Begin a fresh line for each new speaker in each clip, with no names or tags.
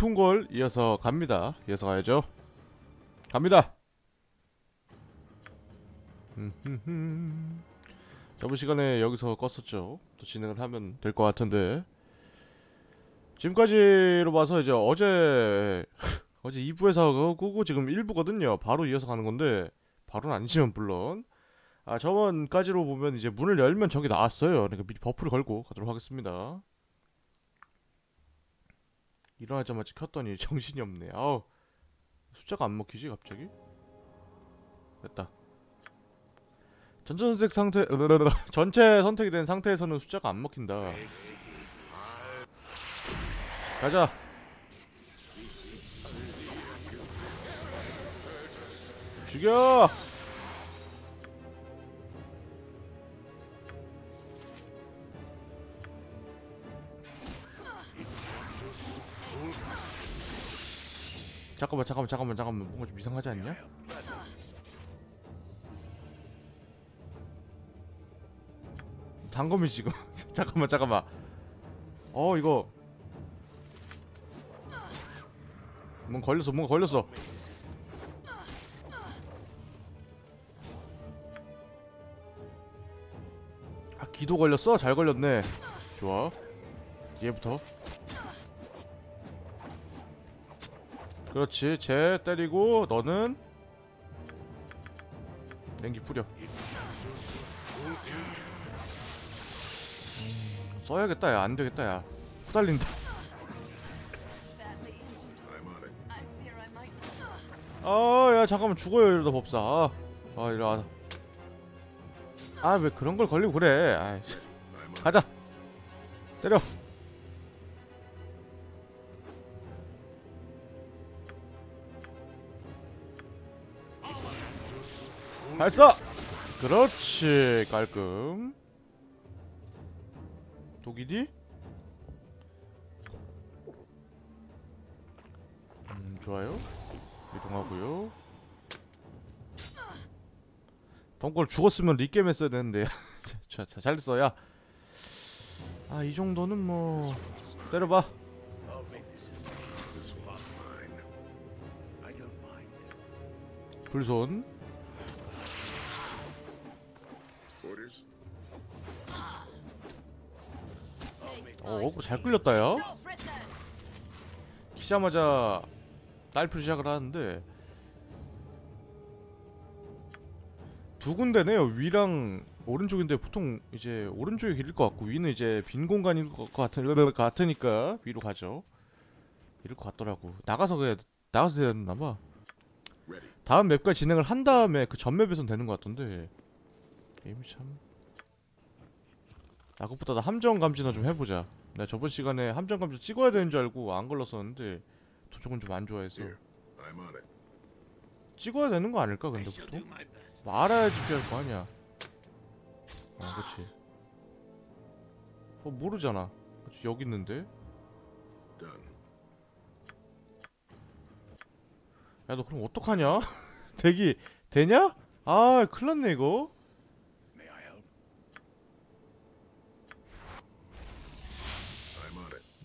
진풍골 이어서 갑니다. 이어서 가야죠. 갑니다. 저번 시간에 여기서 껐었죠. 또 진행을 하면 될 것 같은데 지금까지로 봐서 이제 어제 어제 2부에서 끄고 지금 1부거든요. 바로 이어서 가는 건데 바로는 아니지만 물론 아 저번까지로 보면 이제 문을 열면 저기 나왔어요. 그러니까 미리 buff를 걸고 가도록 하겠습니다. 일어나자마자 켰더니 정신이 없네. 아우 숫자가 안 먹히지 갑자기? 됐다. 전체 선택 상태 전체 선택이 된 상태에서는 숫자가 안 먹힌다. 가자. 죽여. 잠깐만 잠깐만 잠깐만 잠깐만. 뭔가 좀 이상하지 않냐? 단검이 지금. 잠깐만 잠깐만. 어 이거. 뭔가 걸렸어 뭔가 걸렸어. 아 기도 걸렸어? 잘 걸렸네. 좋아. 얘부터 그렇지. 쟤 때리고 너는 냉기 뿌려. 음, 써야겠다 야. 안되겠다 야. 후달린다. 아야 잠깐만. 죽어요 이러다 법사. 아, 아 와. 아왜 그런 걸 걸리고 그래? 아이 가자. 때려 발사! 그렇지 깔끔. 독이디? 음 좋아요. 이동하고요. 덩걸 죽었으면 리게임 했어야 되는데. 자, 자, 잘했어 야. 아 이 정도는 뭐 때려봐. 불손 어 잘 끌렸다 야 키자마자 딸프를 시작을 하는데 두 군데네요. 위랑 오른쪽인데 보통 이제 오른쪽이 길일 것 같고 위는 이제 빈 공간일 것 같은, 같으니까 위로 가죠. 이럴 것 같더라고. 나가서 그래 나가서 해야 되나 봐. 다음 맵까지 진행을 한 다음에 그 전 맵에선 되는 것 같던데. 게임이 참. 아, 그것보다 나 함정 감지나 좀 해보자. 내가 저번 시간에 함정 감지 찍어야 되는 줄 알고 안 걸렀었는데 저쪽은 좀 안 좋아해서 찍어야 되는 거 아닐까 근데 보통? 뭐 알아야지 피할 거 아니야. 아, 그렇지. 어 모르잖아. 그치, 여기 있는데. 야 너 그럼 어떡하냐? 대기 되냐? 아 큰일났네 이거.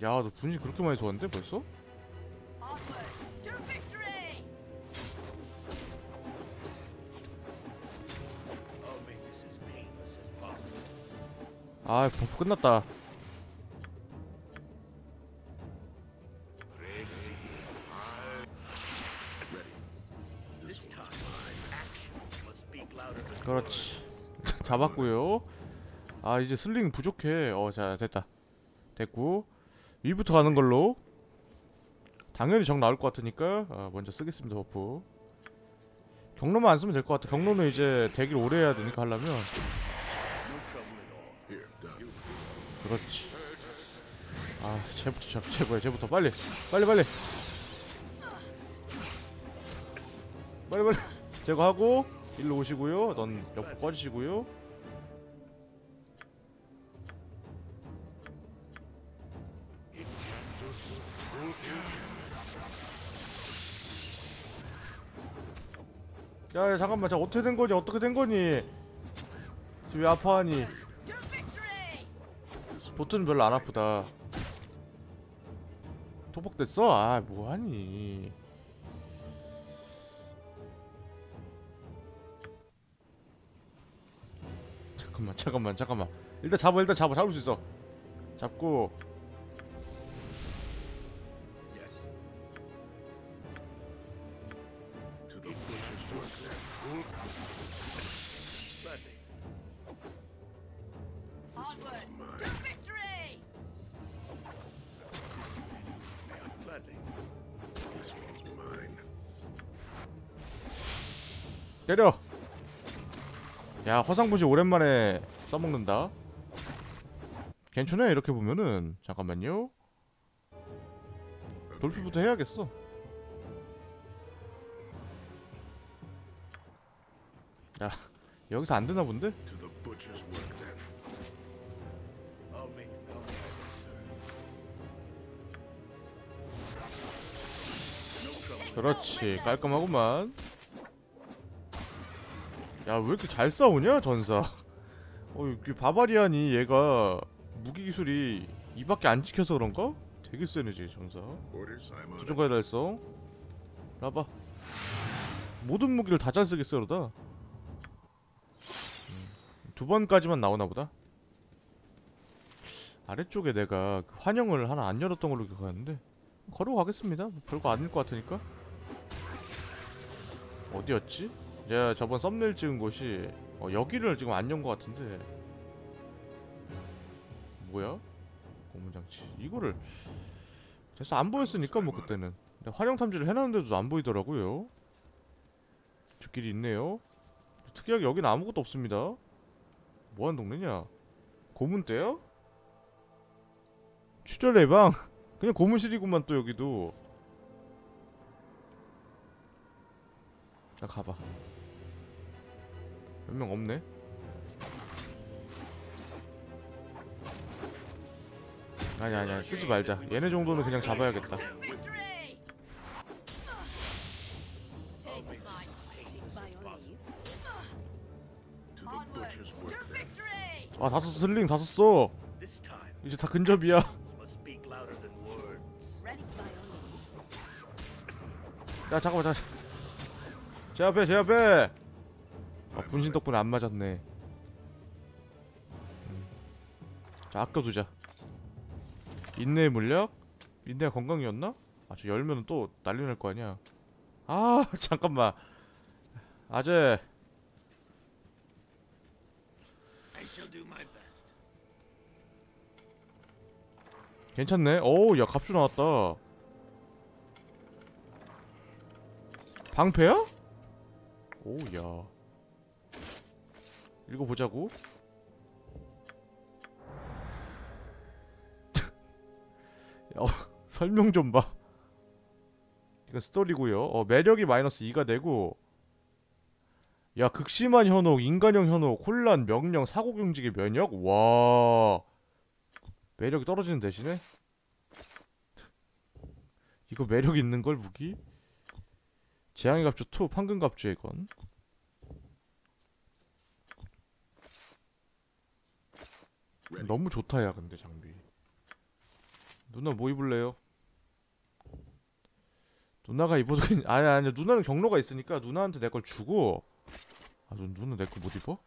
야, 너 분신 그렇게 많이 좋았는데 벌써? 아, 버프 끝났다. 그렇지. 잡았고요. 아, 이제 sling 부족해. 어, 자, 됐다. 됐고. 위부터 가는 걸로. 당연히 정 나올 것 같으니까 어, 먼저 쓰겠습니다 buff. 경로만 안 쓰면 될 것 같아. 경로는 이제 대기를 오래 해야 되니까 하려면. 그렇지. 아 쟤부터 쟤, 쟤부터 빨리 빨리 빨리. 빨리 빨리. 제거하고 일로 오시고요. 넌 옆으로 꺼지시고요 야, 야 잠깐만. 자 어떻게 된 거니 어떻게 된 거니? 왜 아파하니? 보트는 별로 안 아프다. 토박됐어? 아 뭐하니? 잠깐만 잠깐만 잠깐만. 일단 잡아 일단 잡아. 잡을 수 있어. 잡고 때려. 야 화상부지 오랜만에 써먹는다. 괜찮아 이렇게 보면은. 잠깐만요. 돌피부터 해야겠어. 야 여기서 안 되나 본데? 그렇지 깔끔하구만 야 왜 이렇게 잘 싸우냐 전사? 어 이게 바바리안이 얘가 무기 기술이 이밖에 안 지켜서 그런가? 되게 세네 지 전사.
on it.
도전까지 다 했어 라봐. 모든 무기를 다 잘 쓰겠어 그러다. 음, 두 번까지만 나오나 보다. 아래쪽에 내가 그 환영을 하나 안 열었던 걸로 기억하는데 걸어가겠습니다. 뭐 별거 아닐 것 같으니까. 어디였지? 제가 저번 썸네일 찍은 곳이 어, 여기를 지금 안 연 것 같은데. 뭐야? 고무장치. 이거를 됐어 안 보였으니까 뭐 그때는. 활용 탐지를 해놨는데도 안 보이더라고요. 저 길이 있네요. 특이하게 여긴 아무것도 없습니다. 뭐하는 동네냐? 고문대야? 출혈 예방? 그냥 고문실이구만 또 여기도. 자 가봐 몇 명 없네 아니 아니야 쓰지 말자 얘네 정도는 그냥 잡아야겠다! 아 다 썼어 슬링 다 썼어
This time,
이제 다 근접이야. 야 잠깐만 잠깐 제 앞에 제 앞에 아 분신 덕분에 안 맞았네 음. 자 아껴두자 인내의 물약? 인내가 건강이었나? 아 저 열면은 또 난리 날 거 아니야 아 잠깐만 아재. 괜찮네 어우 야 갑주 나왔다 방패야? 오우 야 읽어보자고. 야, 어, 설명 좀 봐. 이건 스토리고요. 어, 매력이 마이너스 2가 되고 야 극심한 현혹 인간형 현혹 혼란 명령 사고 경직의 면역? 와 매력이 떨어지는 대신에? 이거 매력 있는 걸 무기? 재앙의 갑주 2 황금 갑주의 건 너무 좋다 야 근데 장비. 누나 뭐 입을래요? 누나가 입어도 그냥 아니 아니 누나는 경로가 있으니까 누나한테 내 걸 주고. 아 누, 누나 내 거 못 입어?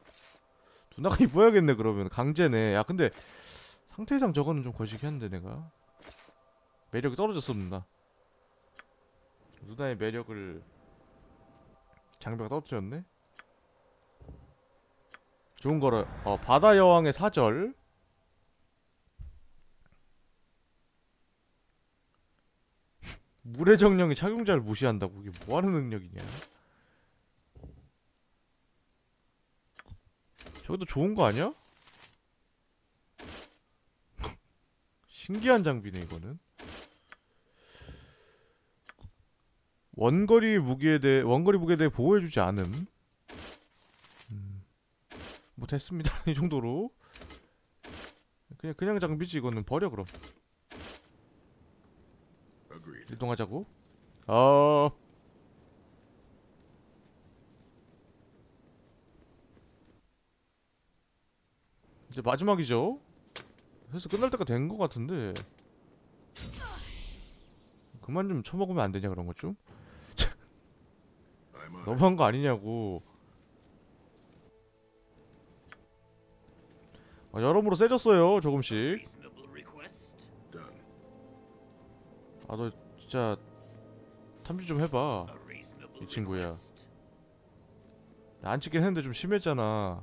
누나가 입어야겠네 그러면. 강제네. 야 근데 상태상 저거는 좀 거시기 한데 내가. 매력이 떨어졌어 누나. 누나의 매력을 장비가 떨어뜨렸네? 좋은 거를 어 바다 여왕의 사절 물의 정령이 착용자를 무시한다고? 이게 뭐하는 능력이냐? 저것도 좋은 거 아니야? 신기한 장비네 이거는. 원거리 무기에 대해 원거리 무기에 대해 보호해주지 않음. 음, 뭐 됐습니다 이 정도로. 그냥 그냥 장비지 이거는. 버려 그럼
Agreed.
이동하자고 어 이제 마지막이죠 그래서 끝날 때가 된 것 같은데 그만 좀 처먹으면 안 되냐 그런 것 좀? 너무한 거 아니냐고. 아, 여러모로 세졌어요 조금씩. 아 너 진짜 탐지 좀 해봐. 이 친구야. 안 찍긴 했는데 좀 심했잖아.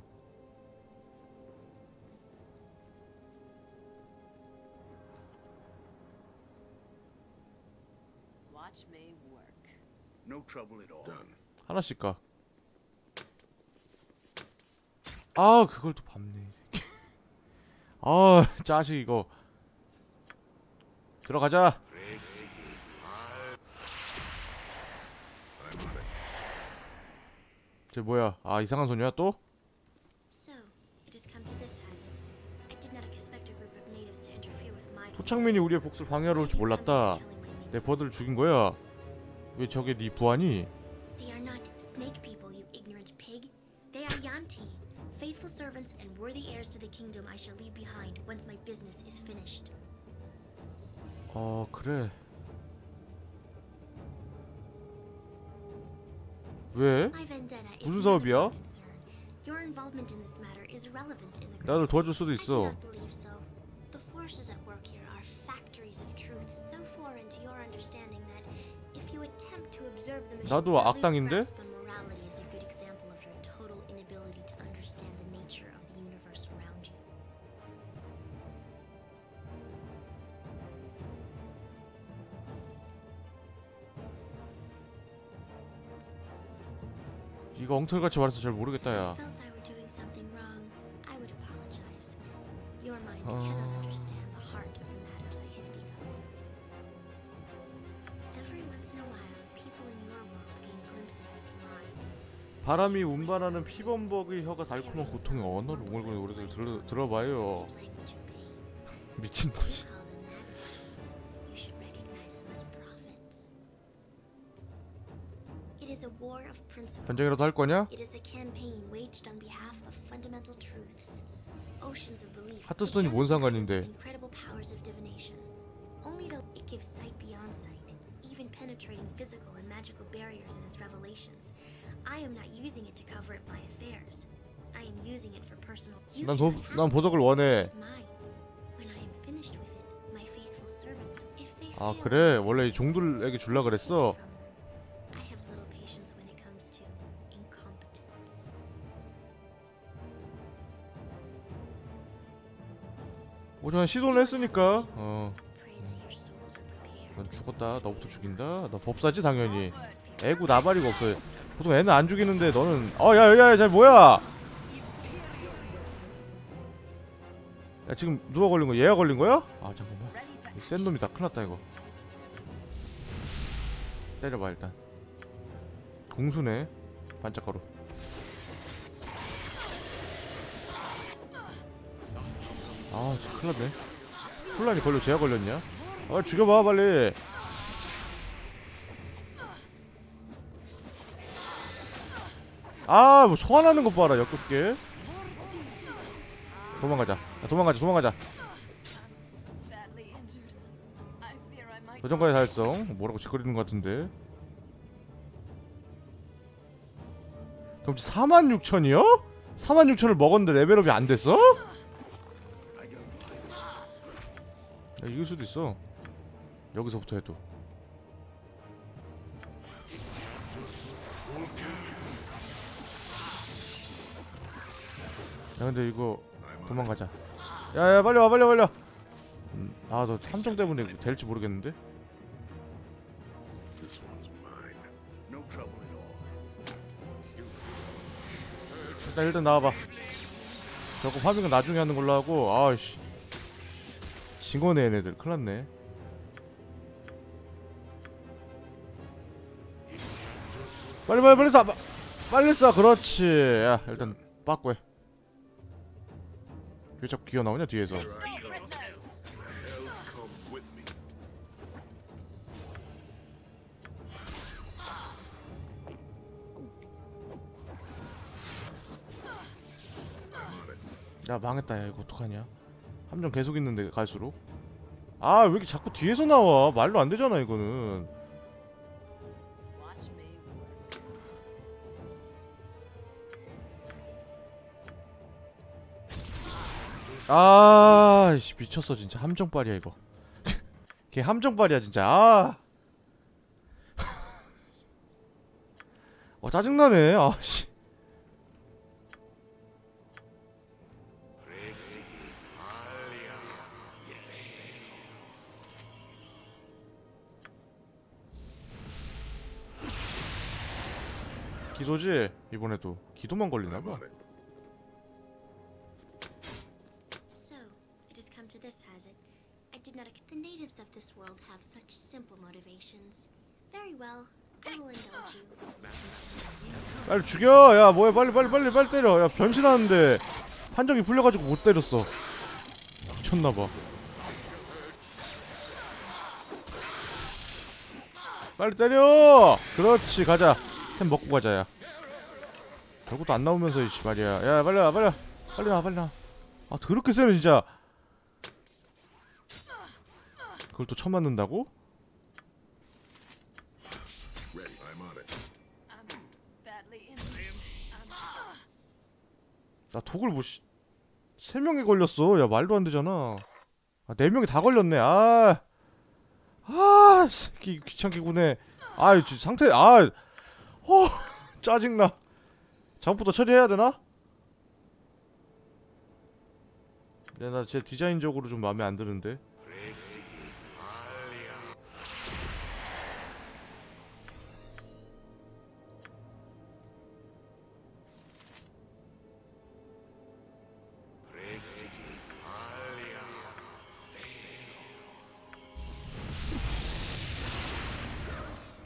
Watch me work.
No trouble at all. Done.
하나씩 가. 아 그걸 또 밟네. 이 새끼. 아 짜식 이거. 들어가자.
Receive. I'm on it.
쟤 뭐야? 아 이상한 소녀야 또?
So, it has come to this, has it? I did not expect a group of natives to interfere with my
토창민이 우리의 복수를 방해하러 올 줄 몰랐다. 내 버드를 죽인 거야. 왜 저게 네 부하니?
They are not snake people, you ignorant pig. They are Yanti, faithful servants and worthy heirs to the kingdom I shall leave behind once my business is finished.
어 그래. 왜? 무슨 사업이야? 나를 도와줄. 수도 있어.
forces at
네가 엉터리같이 말해서 잘 모르겠다 야. Uh. 바람이 운반하는 피범벅의 혀가 달콤한 고통의 언어를 웅얼거리는 노래를 들, 들어봐요.
Language of pain.
미친
You
놈이. 전쟁이라도 할 거냐? 하트스톤이 뭔 상관인데?
with incredible powers of divination. Only though it gives sight beyond sight, even penetrating physical and magical barriers in its revelations. I am not using it to cover up my affairs. I am using it for personal. You
난, 도,
cannot have
난
it.
보석을 원해. 아 그래 원래 이 종들에게 줄라 그랬어. 오전 시도를 했으니까 어. 넌 죽었다. 너부터 죽인다. 너 법사지 당연히. 애구 나발이가 없어. 보통 애는 안 죽이는데 너는 어야야야 잘 뭐야? 야 지금 누가 걸린 거야? 얘가 걸린 거야? 아 잠깐만. 이센 놈이다. 큰일났다 이거. 때려봐 일단. 공수네. 반짝거로. 아 진짜 큰일났네. 혼란이 걸려 쟤가 걸렸냐? 아 죽여봐 빨리. 아, 뭐 소환하는 것 봐라, 역겹게. 도망가자. 야, 도망가자, 도망가자.
Might.
도전까지 달성. 뭐라고 짓거리는 것 같은데. 그럼 46,000이요? 46,000을 먹었는데 레벨업이 안 됐어? 이길 수도 있어. 여기서부터 해도. 야, 근데 이거 도망가자. 야야 빨리 와 빨리 와 빨리 와. 음, 아너 함정 때문에 될지 모르겠는데. 일단 일단 나와봐. 저거 파밍은 나중에 하는 걸로 하고 아씨 징어네 얘네들 큰일났네. 빨리 빨리 빨리 쏴 빠- 빨리 쏴 그렇지. 야 일단 빠꾸 해. 왜 자꾸 기어 나오냐 뒤에서. 야 망했다 야 이거 어떡하냐 함정 계속 있는데 갈수록 아 왜 이렇게 자꾸 뒤에서 나와? 말로 안 되잖아 이거는. 아 씨, 미쳤어 진짜. 함정빨이야 이거. 걔 함정빨이야 진짜. 아. 어, 짜증나네. 아씨 기도지 이번에도 기도만 걸리나 봐
So, it has come to this, has it? I did not. The natives of this world have such simple motivations. Very well, I will indulge you.
빨리 죽여 야 뭐야 빨리 빨리 빨리 빨리 때려 야 변신하는데 판정이 풀려 가지고 못 때렸어 미쳤나 봐 빨리 때려 그렇지 가자 템 먹고 가자 야 별것도 안 나오면서 이씨 말이야 야 빨리 와 빨리 와 빨리 와 빨리 와아 더럽게 세네 진짜 그걸 또
injured. I'm.
나 독을 뭐 씨, 세 명이 걸렸어. 야 말도 안 되잖아. 아, 네 명이 다 걸렸네. 아, 아, 새끼 귀찮게 구네. 아, 지 상태, 아, 어, 짜증나. 작업부터 처리해야 되나? 야, 나 진짜 디자인적으로 좀 마음에 안 드는데.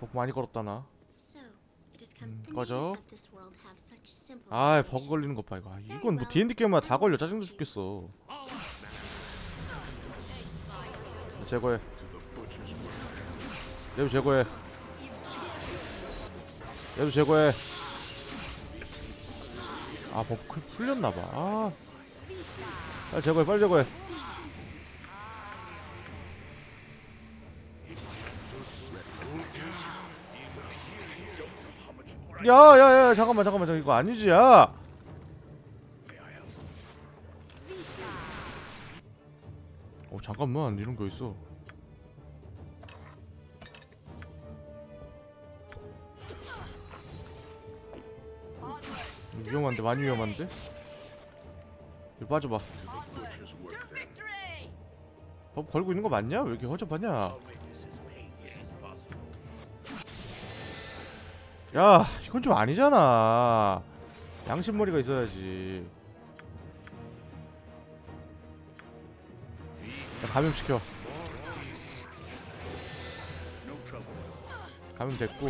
buff 많이 걸었다 나.
So, it has come.
음,
다
꺼져. 아. 버그 걸리는 것봐 이거. 아, 이건 뭐 D&D 게임마다 다 걸려 짜증나 죽겠어. 제거해. 얘도 제거해. 얘도 제거해. 아, buff 풀렸나봐. 아. 빨리 제거해, 빨리 제거해. 야, 야, 야, 잠깐만, 잠깐만, 잠깐 이거 아니지, 야. 어, 잠깐만, 이런 거 있어. 위험한데, 많이 위험한데? 이리 빠져봐. 법 걸고 있는 거 맞냐? 왜 이렇게 허접하냐? 야, 이건 좀 아니잖아. 양심머리가 있어야지. 야, 감염시켜. 감염됐고.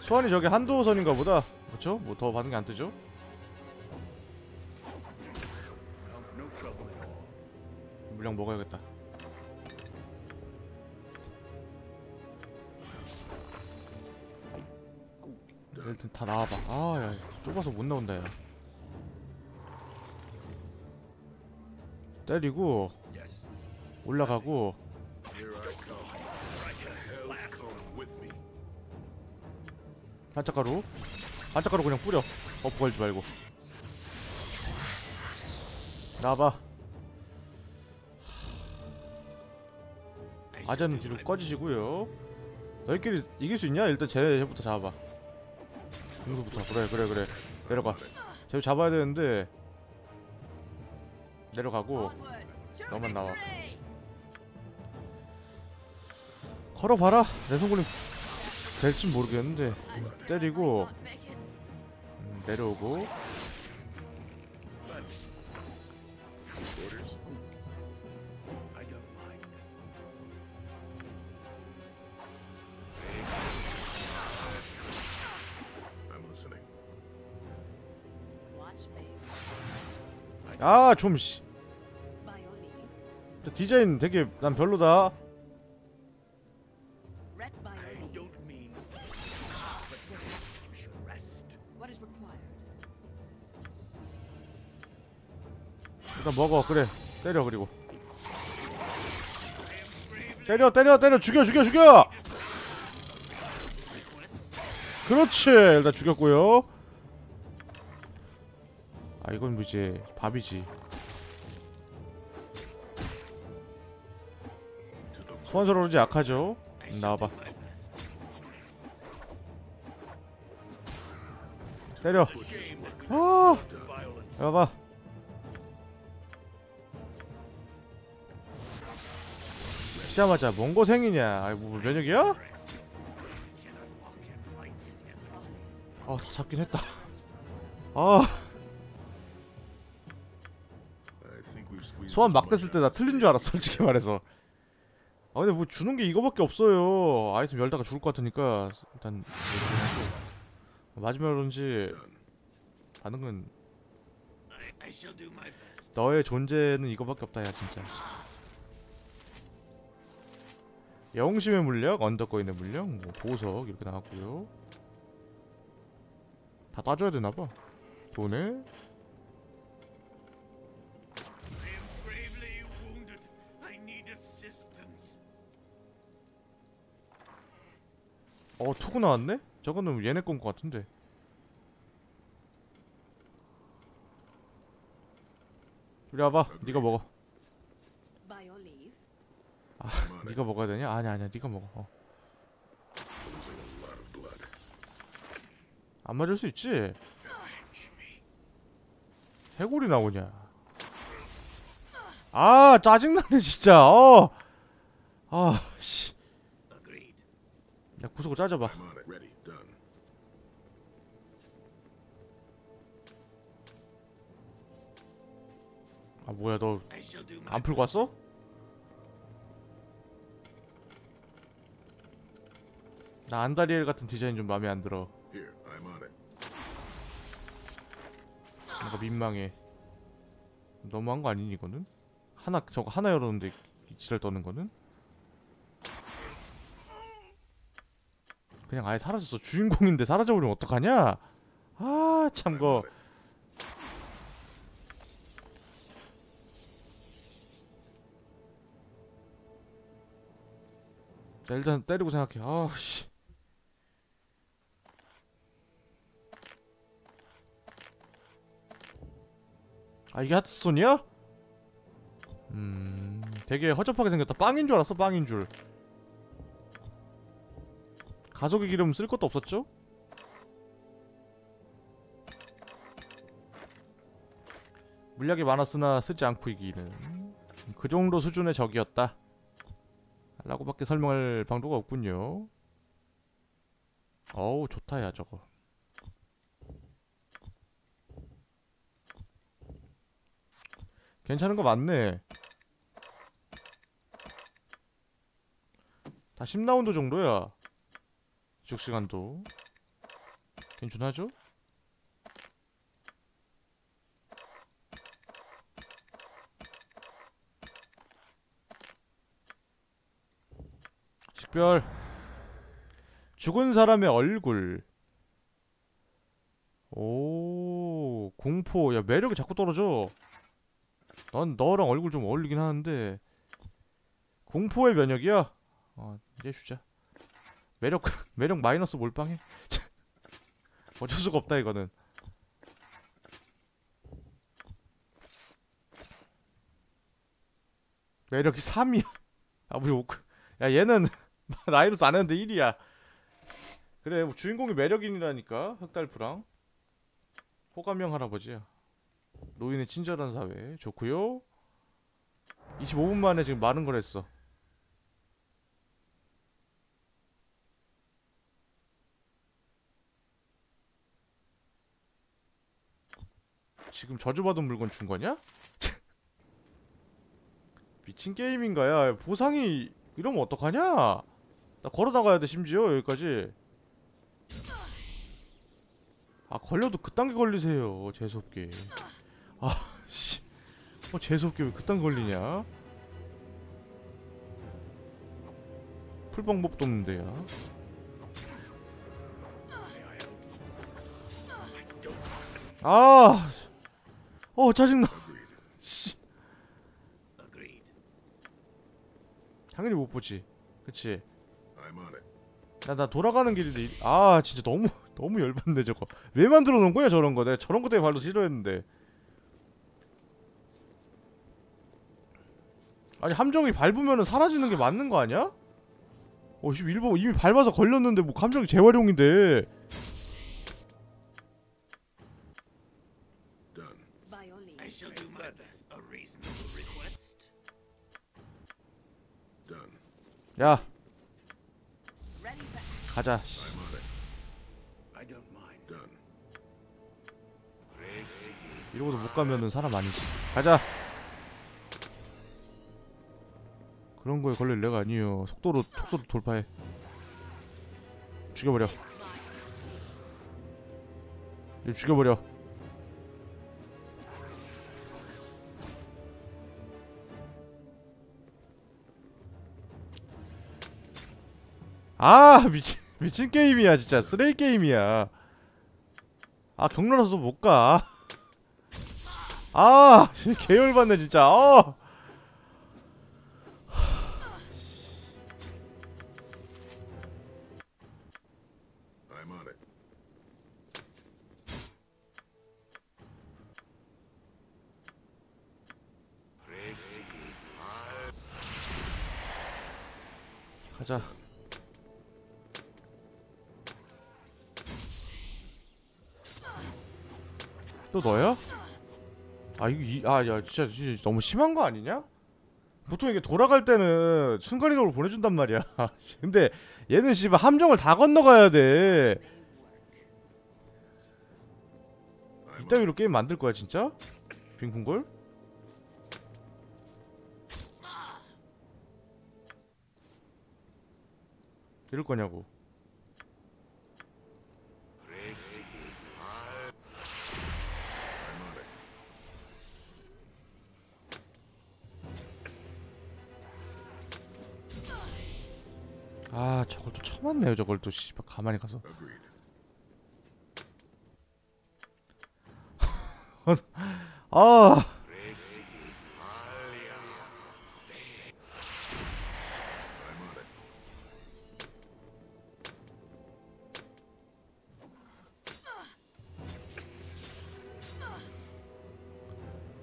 소환이 저기 한도선인가 보다. 그쵸? 뭐더 받은 게 안 뜨죠? 물량 먹어야겠다. 일단 다 나와봐. 아, 야, 좁아서 못 나온다, 야. 때리고. 올라가고. 반짝가루. 반짝가루 그냥 뿌려. buff 걸지 말고. 나와봐. 아자는 뒤로 꺼지시고요. 너희끼리 이길 수 있냐? 일단 쟤부터 잡아봐. 공수부터 그래 그래 그래 내려가. 쟤 잡아야 되는데 내려가고 너만 나와. 걸어봐라. 내 손걸림 될진 모르겠는데 때리고
make it.
음, 내려오고 아 좀 씨.
By your leave.
저 디자인 되게 난 별로다. 일단 먹어 그래 때려 그리고 때려 때려 때려 죽여 죽여 죽여 그렇지 일단 죽였고요 아 이건 뭐 이제 밥이지. 소환설 오른지 약하죠? 나와봐. 때려. 아 야봐. 시자마자 뭔 고생이냐? 아이 뭐 면역이야?
Exhausted.
아다 잡긴 했다. 아 소환 막 됐을 때 나 틀린 줄 알았어 솔직히 말해서. 아 근데 뭐 주는 게 이거밖에 없어요. 아이템 열다가 죽을 것 같으니까 일단 마지막으로 그런지 반응은. 너의 존재는 이거밖에 없다 야 진짜. 영심의 물력, 언더거인의 물력, 뭐 보석 이렇게 나왔고요. 다 따줘야 되나봐. 돈을 어 투구 나왔네? 저거는 얘네 건 것 같은데 이리 와봐 네가 먹어
it.
네가 먹어야 되냐? 아니야 아니야 네가 먹어 어. 안 맞을 수 있지? 해골이 나오냐 아 짜증나네 진짜 어. 아씨
Agreed.
야 구석을 짜줘봐.
Done.
아 뭐야 너 안 풀고 왔어? 나 안다리엘 같은 디자인 좀 마음에 안 들어. 뭔가 민망해 너무한 거 아니니 이거는? 하나 저거 하나 열었는데 이 지랄 떠는 거는? 그냥 아예 사라졌어. 주인공인데 사라져버리면 어떡하냐? 아 참거. 자 일단 때리고 생각해. 아씨. 아 이게 하트스톤이야? 음 되게 허접하게 생겼다. 빵인 줄 알았어 빵인 줄 가속의 기름 쓸 것도 없었죠? 물약이 많았으나 쓰지 않고 이기는. 그 정도 수준의 적이었다. 라고밖에 설명할 방도가 없군요. 어우 좋다 야 저거. 괜찮은 거 맞네. 다 10라운드 정도야 지속 시간도 괜찮하죠? 식별. 죽은 사람의 얼굴. 오 공포. 야 매력이 자꾸 떨어져. 난 너랑 얼굴 좀 어울리긴 하는데. 공포의 면역이야? 어 이제 주자 매력 매력 마이너스 몰빵해? 어쩔 수가 없다 이거는. 매력이 3이야? 아 우리 오크 야 얘는 나이로스 안 했는데 1이야. 그래 뭐 주인공이 매력인이라니까 흑달부랑. 호감형 할아버지야. 노인의 친절한 사회. 좋고요. 25분 만에 지금 많은 걸 했어 지금 저주받은 물건 준 거냐? 미친 게임인가야? 보상이 이러면 어떡하냐? 나 걸어 나가야 돼 심지어 여기까지. 아 걸려도 그딴 게 걸리세요 재수없게. 아씨. 어 재수없게 왜 그딴 걸리냐? 풀 방법도 없는데 야 아, 어 짜증나. 당연히 못못 보지. 그치?
I'm on it.
나, 나 돌아가는 길인데 이- 아 진짜 너무 너무 열받네 저거. 왜 만들어 놓은 거야 저런 거 내가 저런 거 때문에 발로 싫어했는데. 아니 함정이 밟으면은 사라지는 게 맞는 거 아니야? 어 씨, 일본 이미 밟아서 걸렸는데 뭐 함정이 재활용인데 야. 가자. 이러고도 못 가면은 사람 아니지. 가자. 그런 거에 걸릴 내가 아니에요. 속도로 속도로 돌파해. 죽여버려. 죽여버려 아 미친 미친 게임이야 진짜. 쓰레기 게임이야. 아 경로라서 못가. 아 개열받네 진짜. 어. 가자 또 너야? 아 이거 이, 아, 야, 진짜, 진짜 너무 심한 거 아니냐? 보통 이게 돌아갈 때는 순간이동으로 보내준단 말이야. 근데 얘는 씨발 함정을 다 건너가야 돼. 이따위로 게임 만들 거야 진짜? 빈군걸? 이럴 거냐고. 아 저걸 또 쳐맞네요 저걸 또 씨발 가만히 가서. 아
I'm on it.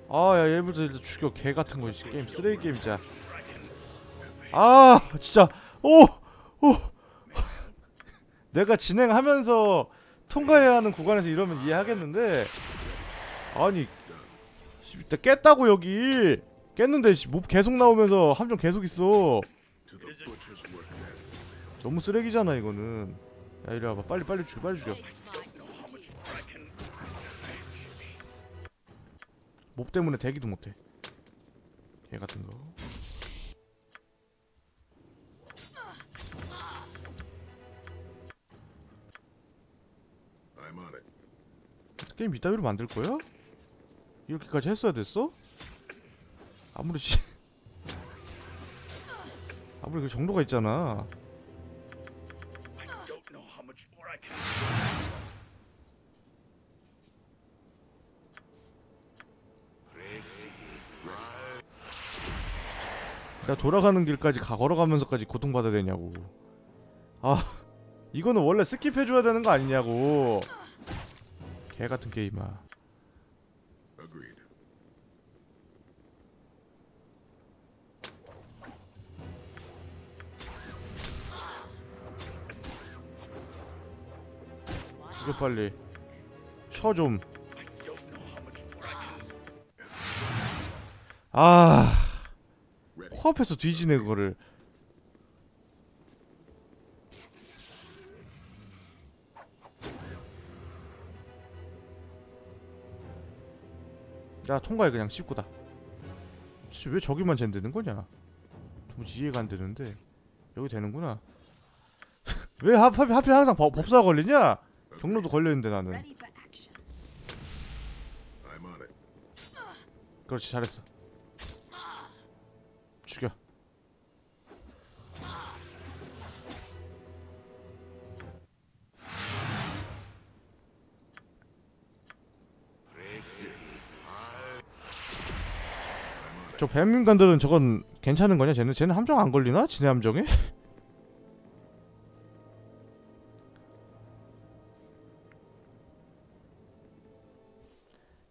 아, 야, 얘부터 죽여. 개 같은 거, 씨. 게임 쓰레기 게임 진짜. 아, 진짜. 오, 오. 내가 진행하면서 통과해야 하는 구간에서 이러면 이해하겠는데. 아니, 깼다고 여기. 깼는데 씨, 몹 계속 나오면서 함정 계속 있어. 너무 쓰레기잖아 이거는. 야, 이리 와봐. 빨리 빨리 죽여, 빨리 죽여. 몹 때문에 대기도 못해. 개 같은 거. 게임 이따위로 만들 거야? 이렇게까지 했어야 됐어? 아무리 씨 아무리 그 정도가 있잖아. 내가 돌아가는 길까지 가 걸어가면서까지 고통받아야 되냐고. 아 이거는 원래 스킵해줘야 되는 거 아니냐고. 개 같은 게임아. 이거 빨리. 쉬어 좀.
I don't know how much more I can.
아. 코앞에서 뒤지네 그거를. 통과해 그냥 씹고다. 진짜 왜 저기만 젠되는 거냐? 도무지 이해가 안 되는데 여기 되는구나. 왜 하, 하필, 하필 항상 법, 법사가 걸리냐? 경로도 걸려있는데 나는. 그렇지 잘했어. 저 뱀민간들은 저건 괜찮은 거냐 쟤는 쟤는 함정 안 걸리나? 지네 함정에?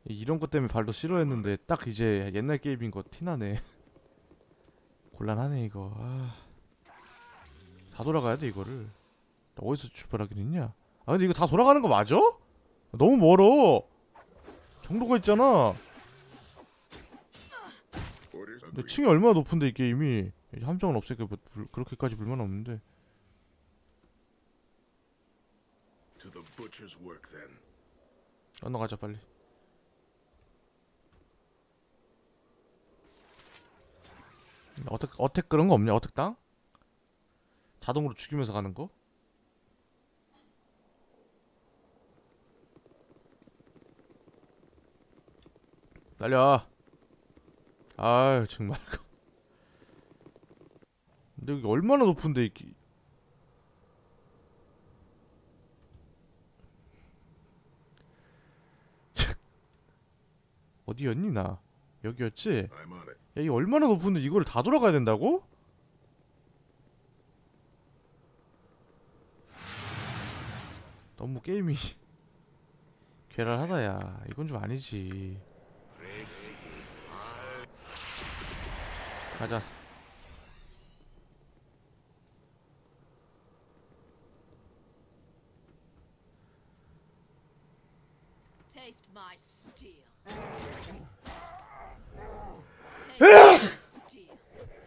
이런 것 때문에 발도 싫어했는데 딱 이제 옛날 게임인 거 티나네 곤란하네 이거 아. 다 돌아가야 돼 이거를 어디서 출발하긴 했냐 아 근데 이거 다 돌아가는 거 맞아? 너무 멀어 정도가 있잖아 근데. 층이 얼마나 높은데 이 게임이 이제 함정은 없으니까 뭐 불- 그렇게까지 불만 없는데
To the butcher's work then.
건너가자 빨리 어택 어택 그런 거 없냐 어택 땅? 자동으로 죽이면서 가는 거? 날려 아유 정말 근데 여기 얼마나 높은데 이게 어디였니 나 여기였지?
I'm on it.
야, 이 얼마나 높은데 이거를 다 돌아가야 된다고? 너무 게임이 괴랄하다 야 이건 좀 아니지 가자.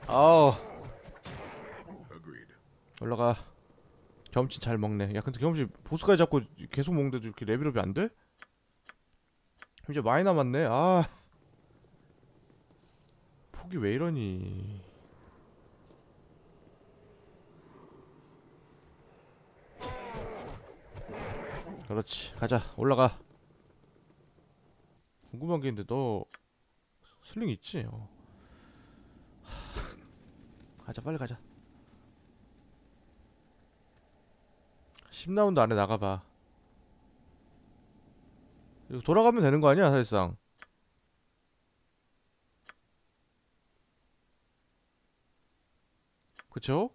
아우
Agreed.
올라가 경험치 잘 먹네 야 근데 경험치 보스까지 잡고 계속 먹는데도 이렇게 레벨업이 안 돼? 이제 많이 남았네 아 폭이 왜 이러니? 그렇지. 가자. 올라가. 궁금한 게 있는데 너 슬링 있지? 어. 하, 가자. 빨리 가자. 10라운드 안에 나가봐. 이거 돌아가면 되는 거 아니야 사실상 그쵸?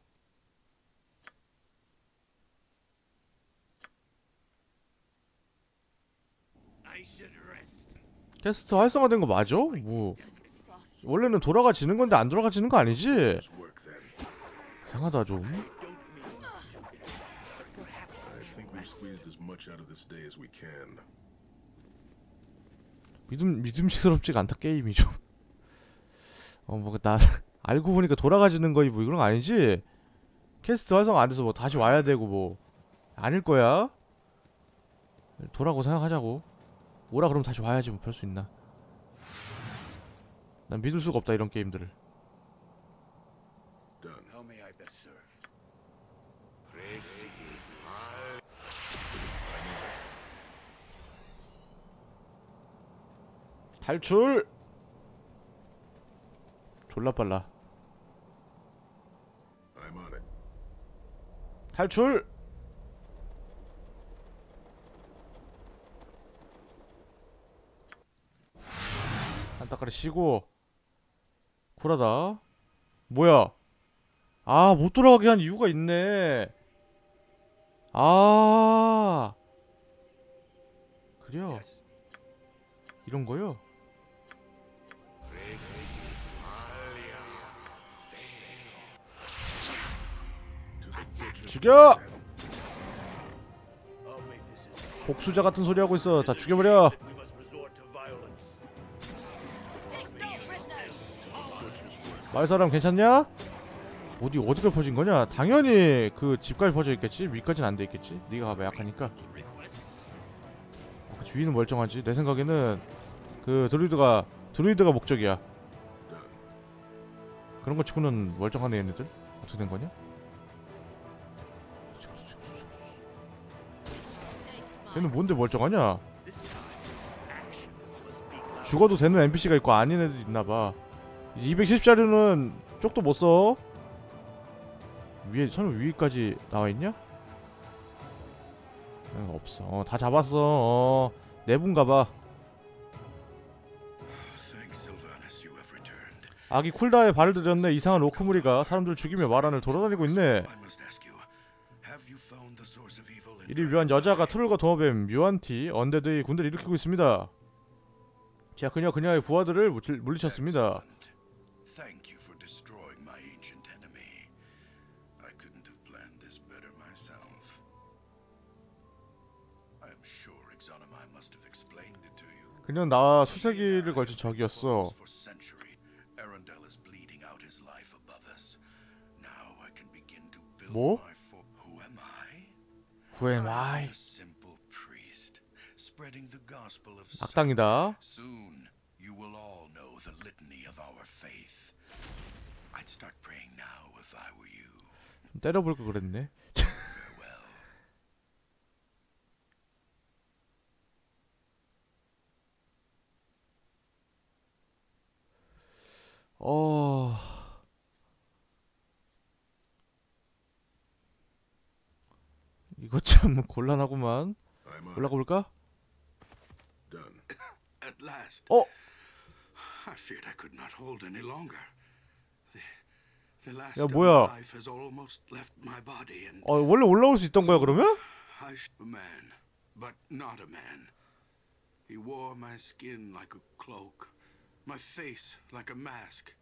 캐스트 활성화된 거 맞아? 뭐. 원래는 돌아가지는 건데 안 돌아가지는 거 아니지? 이상하다 좀. 믿음 믿음직스럽지가 않다 게임이 좀. 어뭐나 알고 보니까 돌아가지는 거이 뭐 이런 거 아니지? 캐스트 활성화 안 돼서 뭐 다시 와야 되고 뭐 아닐 거야? 돌아고 생각하자고. 오라 그러면 다시 와야지 뭐 별 수 있나? 난 믿을 수가 없다 이런 게임들을. 탈출! 졸라 빨라.
I'm on it.
탈출! 한따까리 쉬고. 쿨하다. 뭐야? 아 못 돌아가게 한 이유가 있네. 아. 그래요? 이런 거요 죽여! 복수자 같은 소리 하고 있어 다 죽여버려. 마을 사람 괜찮냐? 어디 어디가 퍼진 거냐? 당연히 그 집까지 퍼져 있겠지. 위까지는 안 돼 있겠지. 네가 가봐 약하니까. 그치, 위는 멀쩡하지. 내 생각에는 그 드루이드가 드루이드가 목적이야. 그런 거 치고는 멀쩡하네 얘네들. 어떻게 된 거냐? 쟤는 뭔데 멀쩡하냐? 죽어도 되는 NPC가 있고 아닌 애들 있나 봐. 210짜리는 쪽도 못 써. 위에 설마 위까지 나와 있냐? 응, 없어. 어, 다 잡았어. 어, 네분 가봐.
Thank Sylvanus, you have returned.
아기 쿨다에 발을 들였네 이상한 오크무리가 사람들 죽이며 마란을 돌아다니고 있네 이리 위한 여자가 troll과 도마뱀 유안티 undead의 군대를 일으키고 있습니다 제가 그녀 그녀의 부하들을 물- 물리쳤습니다. 그녀는 나와 수세기를 걸친 적이었어
For spreading the gospel of
악당이다
Soon you will all know the litany of our faith. I'd start praying now if I were you.
좀 때려볼 걸 그랬네
Farewell.
어... 이거 참 곤란하구만 올라가 볼까?
done. At last.
Oh.
I feared I could not hold any longer. The, the last
야, 뭐야?
my life has almost left my body, and
어 원래 올라올 수 있던 거야 그러면?
I sh- a man, but not a man. He wore my skin like a cloak, my face like a mask.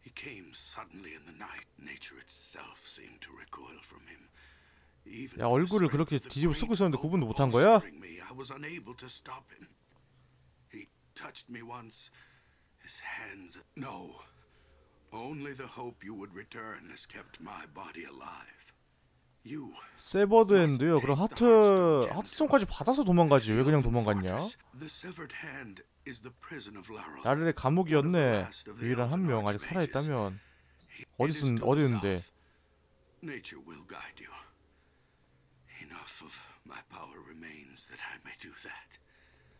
He came suddenly in the night. Nature itself seemed to recoil from him.
야, 얼굴을 그렇게 뒤집어 쓰고 있었는데 구분도 못한 거야?
He touched me once. His hands. No. Only the hope you would return has kept my body alive. You
세버드 엔드요 그럼 하트 하트송까지 받아서 도망가지 왜 그냥 도망갔냐?
The severed hand is the prison of Laurel.
나르의 감옥이었네 유일한 한 명 아직 살아있다면 어디 있, 어디 있는데
Nature will guide you. Enough of my power remains that I may do that.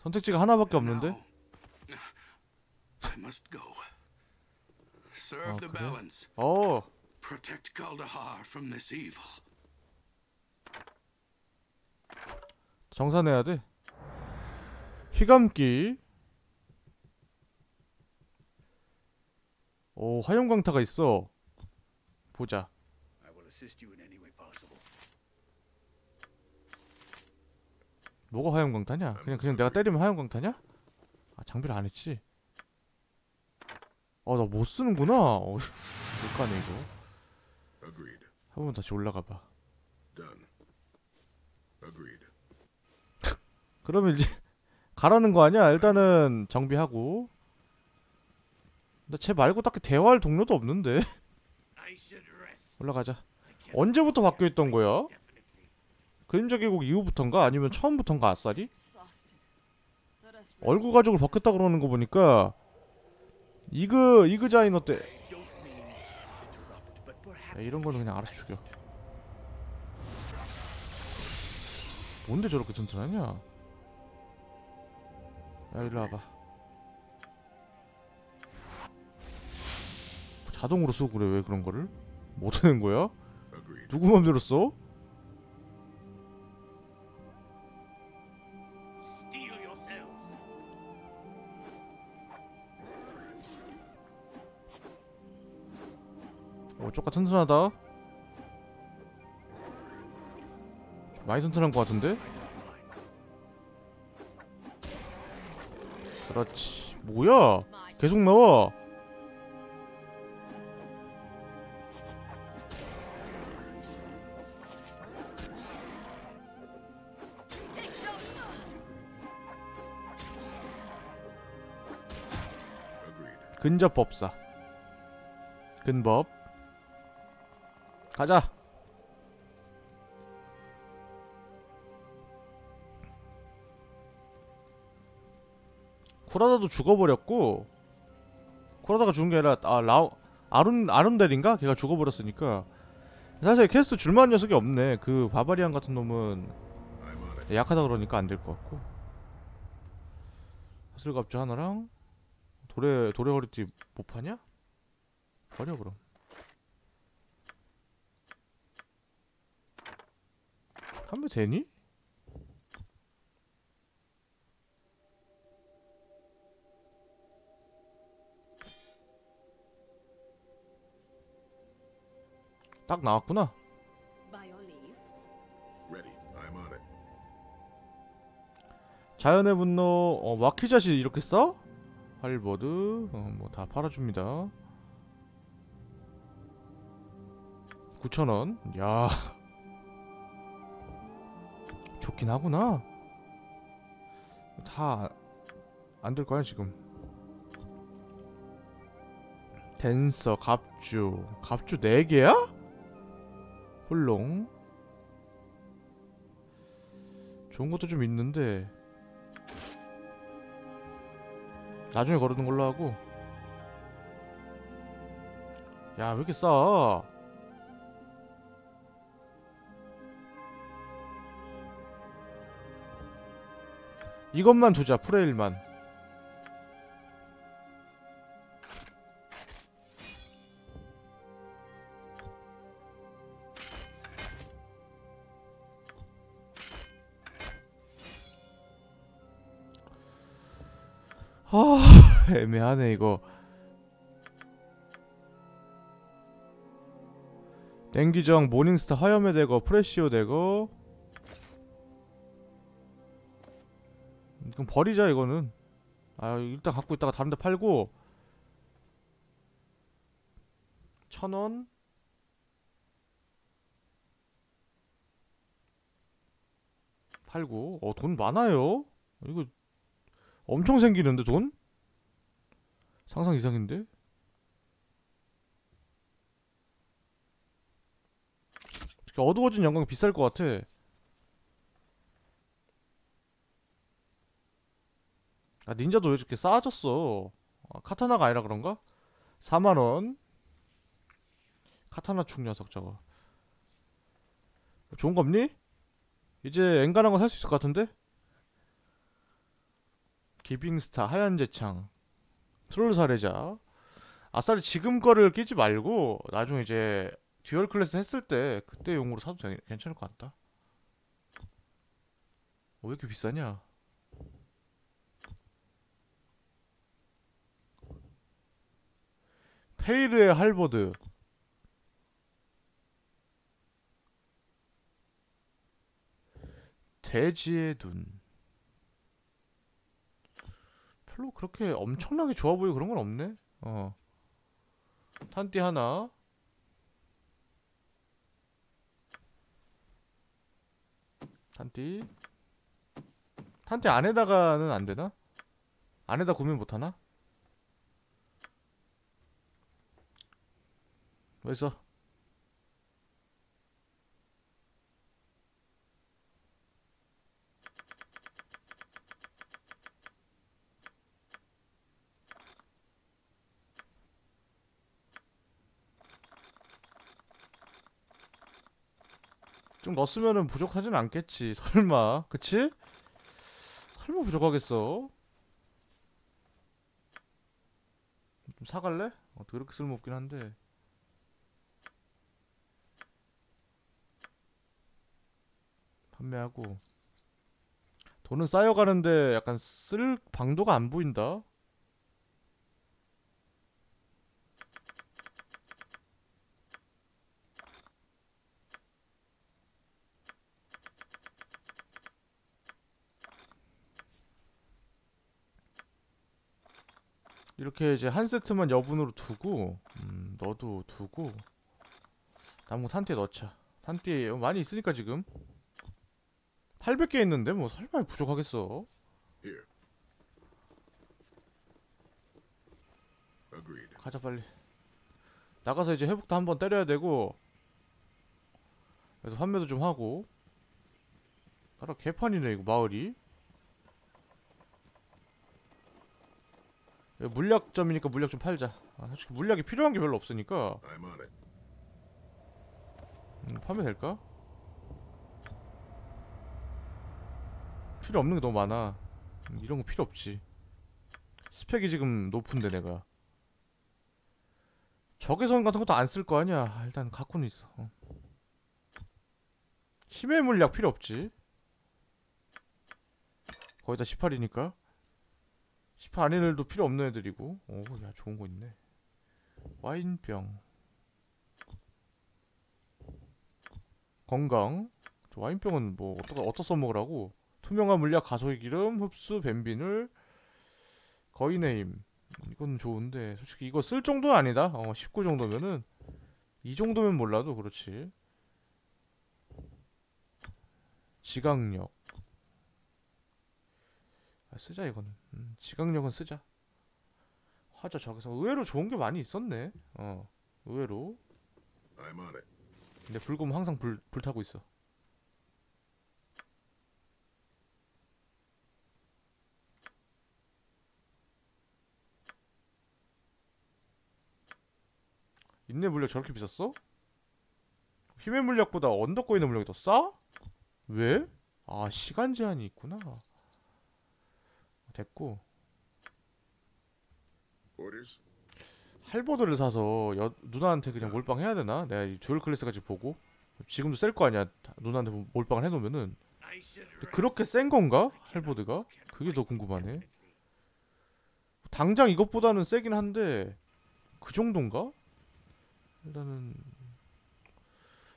선택지가 하나밖에 없는데?
Now, I must go. Serve
아,
the
그래?
balance.
어
Protect Kaldahar from this evil.
정산해야 돼 휘감기 오 화염광타가 있어 보자
I will assist you in any
뭐가 화염광타냐? 그냥 그냥 내가 때리면 화염광타냐? 아 장비를 안 했지 아 나 못 쓰는구나 어, 못 가네 이거. 한 번 다시 올라가 봐. 그러면 이제 가라는 거 아니야? 일단은 정비하고 근데 쟤 말고 딱히 대화할 동료도 없는데. 올라가자 언제부터 바뀌어 있던 거야? 그림자 계곡 이후부턴가? 아니면 처음부턴가 아싸리? 얼굴 가죽을 벗겼다 그러는 거 보니까 이그 이그자이너 때
I don't mean to interrupt, but perhaps
야, 이런
should
그냥 알아서 죽여. 뭔데 저렇게 튼튼하냐? 야 일로 와봐 자동으로 쓰고 그래 왜 그런 거를? 뭐 되는 거야? 누구 맘대로 써? 오 쪼까 튼튼하다. 많이 튼튼한 거 같은데? 그렇지. 뭐야? 계속 나와. 근접법사. 근법 가자 쿠라다도 죽어버렸고 쿠라다가 죽은 게 아니라 아 라우 아룬 아룬델인가? 걔가 죽어버렸으니까 사실 퀘스트 줄만한 녀석이 없네 그 barbarian 같은 놈은. 약하다 그러니까 안 될 것 같고 사슬갑주 하나랑 도래 도래 허리띠 못 파냐? 버려 그럼 하면 되니? 딱 나왔구나. 자연의 분노 어, 와퀴자시 이렇게 써? 할버드 어, 뭐 다 팔아줍니다 9,000원 야 좋긴 하구나. 다 안 될 거야 지금. 댄서 갑주 갑주 4개야? 홀롱 좋은 것도 좀 있는데. 나중에 거르는 걸로 하고. 야 왜 이렇게 싸 이것만 두자 프레일만. 아 애매하네 이거. 땡기정 모닝스타 화염의 대거 프레시오 대거 그럼 버리자 이거는. 아 일단 갖고 있다가 다른 데 팔고. 천원. 팔고. 어 돈 많아요. 이거 엄청 생기는데 돈? 상상 이상인데? 어두워진 영광 비쌀 것 같아 아 닌자도 왜 이렇게 싸졌어 아, 카타나가 아니라 그런가? 4만원 카타나 축 녀석 저거 좋은 거 없니? 이제 엔간한 거 살 수 있을 것 같은데? 기빙스타 하얀 제창 트롤 사례자 아싸리 지금 거를 끼지 말고 나중에 이제 dual class 했을 때 그때 용으로 사도 되- 괜찮을 것 같다 어, 왜 이렇게 비싸냐 페이르의 halberd 돼지의 눈 별로 그렇게 엄청나게 좋아 보이고 그런 건 없네. 어. 탄띠 하나. 탄띠. 탄띠 안에다가는 안 되나? 안에다 구면 못 하나? 왜 써? 좀 넣었으면은 부족하진 않겠지. 설마. 그치? 설마 부족하겠어? 좀 사갈래? 어, 그렇게 쓸모없긴 한데. 판매하고. 돈은 쌓여가는데 약간 쓸 방도가 안 보인다? 이렇게 이제 한 세트만 여분으로 두고 음, 너도 두고 거 탄띠에 넣자 탄띠 많이 있으니까 지금 800개 있는데 뭐 설마 부족하겠어?
Here.
가자 빨리. 나가서 이제 회복도 한번 때려야 되고 그래서 판매도 좀 하고. 나라 개판이네 이거 마을이. 물약점이니까 물약 좀 팔자. 아, 솔직히 물약이 필요한 게 별로 없으니까. 음, 판매될까? 필요 없는 게 너무 많아. 음, 이런 거 필요 없지. 스펙이 지금 높은데 내가. 적외선 같은 것도 안 쓸 거 아니야. 아, 일단 갖고는 있어. 어. 힘의 물약 필요 없지. 거의 다 18이니까. 18 아닌 애들도 필요 없는 애들이고. 오야 좋은 거 있네. 와인병. 건강. 저 와인병은 뭐 어떠 어떠 써먹으라고 투명한 물약 가소의 기름 흡수 벤비눌 거인의 힘 이건 좋은데 솔직히 이거 쓸 정도는 아니다. 어, 19 정도면은. 이 정도면 몰라도 그렇지. 지각력. 아, 쓰자 이거는. 음, 지각력은 쓰자. 화자 저기서. 의외로 좋은 게 많이 있었네. 어 의외로. 근데 불금 항상 불, 불타고 있어 인내 물약 저렇게 비쌌어? 힘의 물약보다 언더거 있는 물약이 더 싸? 왜? 아 시간 제한이 있구나 됐고? halberd를 사서 여, 누나한테 그냥 몰빵 해야 되나? 내가 이 dual class까지 보고 지금도 셀 거 아니야 다- 누나한테 몰- 몰빵을 해놓으면은. 그렇게 센 건가? halberd가? 그게 더 궁금하네 당장 이것보다는 세긴 한데 그 정도인가? 일단은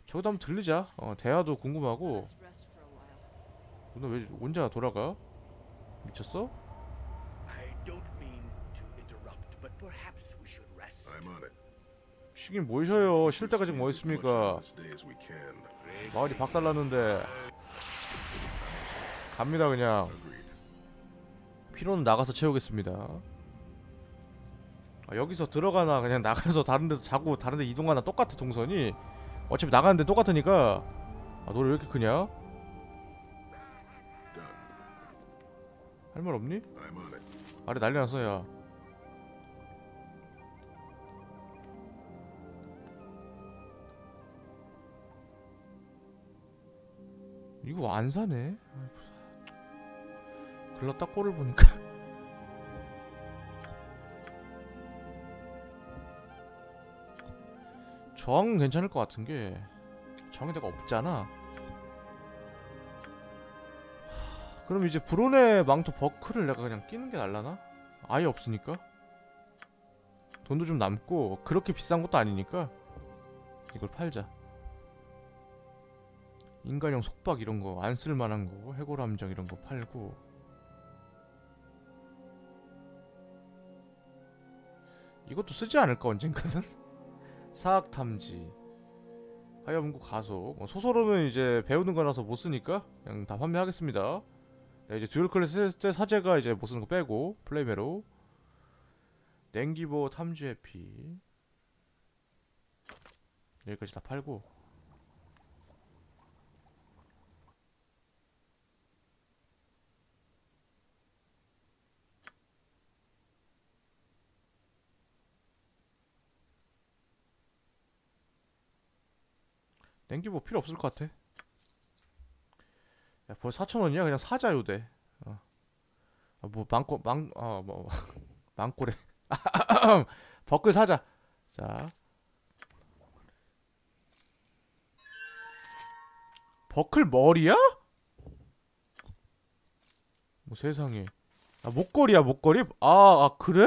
저기다 한번 들리자 어 대화도 궁금하고. 누나 왜 혼자 돌아가? 미쳤어?
I don't mean to interrupt, but perhaps we should rest.
I'm on it.
쉬긴 뭐 쉬어요 쉴 때가 지금 뭐 있습니까. 마을이 박살났는데 갑니다 그냥. 피로는 나가서 채우겠습니다 아, 여기서 들어가나 그냥 나가서 다른 데서 자고 다른 데 이동하나 똑같아 동선이. 어차피 나가는데 똑같으니까. 아 노래 왜 이렇게 크냐? 할 말 없니? 아래 난리 났어 야. 이거 안 사네? 글렀다 꼴을 보니까 저항은 괜찮을 것 같은 게 저항이 내가 없잖아. 하, 그럼 이제 브론의 망토 버클을 내가 그냥 끼는 게 날라나? 아예 없으니까? 돈도 좀 남고 그렇게 비싼 것도 아니니까 이걸 팔자. 인간형 속박 이런 거 안 쓸만한 거 해골 함정 이런 거 팔고. 이것도 쓰지 않을까 언젠가는 사악 탐지. 하여문구 가속 어, sorcerer는 이제 배우는 거라서 못 쓰니까 그냥 다 판매하겠습니다. 네, 이제 dual class 했을 때 사제가 이제 못 쓰는 거 빼고 flame arrow. 냉기보 탐주 해피. 여기까지 다 팔고 냉기보 필요 없을 것 같아 야 벌써 4천원이야? 그냥 사자요 돼 어. 아, 뭐 망고 망아뭐 망고래 버클 사자 자 버클 머리야? 뭐 세상에 아 목걸이야 목걸이? 아, 아 그래?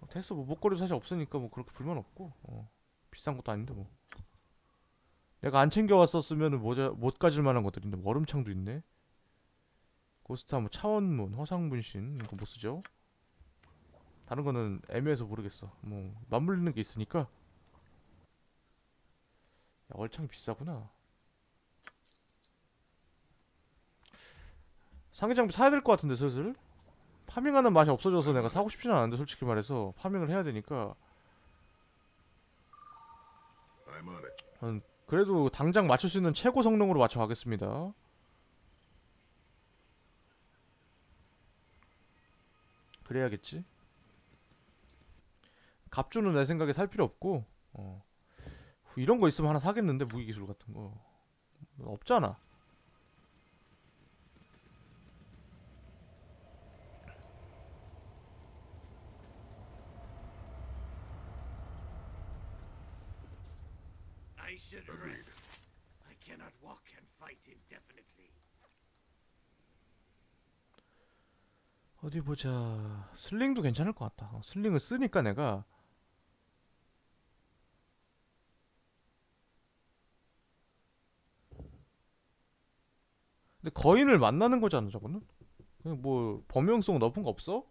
어, 됐어 뭐 목걸이도 사실 없으니까 뭐 그렇게 불만 없고 어. 비싼 것도 아닌데 뭐 내가 안 챙겨왔었으면은 모자 못 가질 만한 것들인데 뭐 얼음창도 있네. 고스타 뭐 차원문 허상분신 이거 못 쓰죠? 다른 거는 애매해서 모르겠어. 뭐 맞물리는 게 있으니까. 야, 얼창이 비싸구나. 상위 장비 사야 될 것 같은데 슬슬? 파밍하는 맛이 없어져서 내가 사고 싶지는 않은데 솔직히 말해서. 파밍을 해야 되니까.
It.
그래도 당장 맞출 수 있는 최고 성능으로 맞춰 가겠습니다. 그래야겠지. 갑주는 내 생각에 살 필요 없고, 어. 이런 거 있으면 하나 사겠는데 무기 기술 같은 거 없잖아.
I should rest. I cannot walk and fight indefinitely.
어디 보자. 슬링도 괜찮을 것 같다. 어, 슬링을 쓰니까 내가 근데 거인을 만나는 거잖아 저거는 그냥 뭐 범용성 높은 거 없어?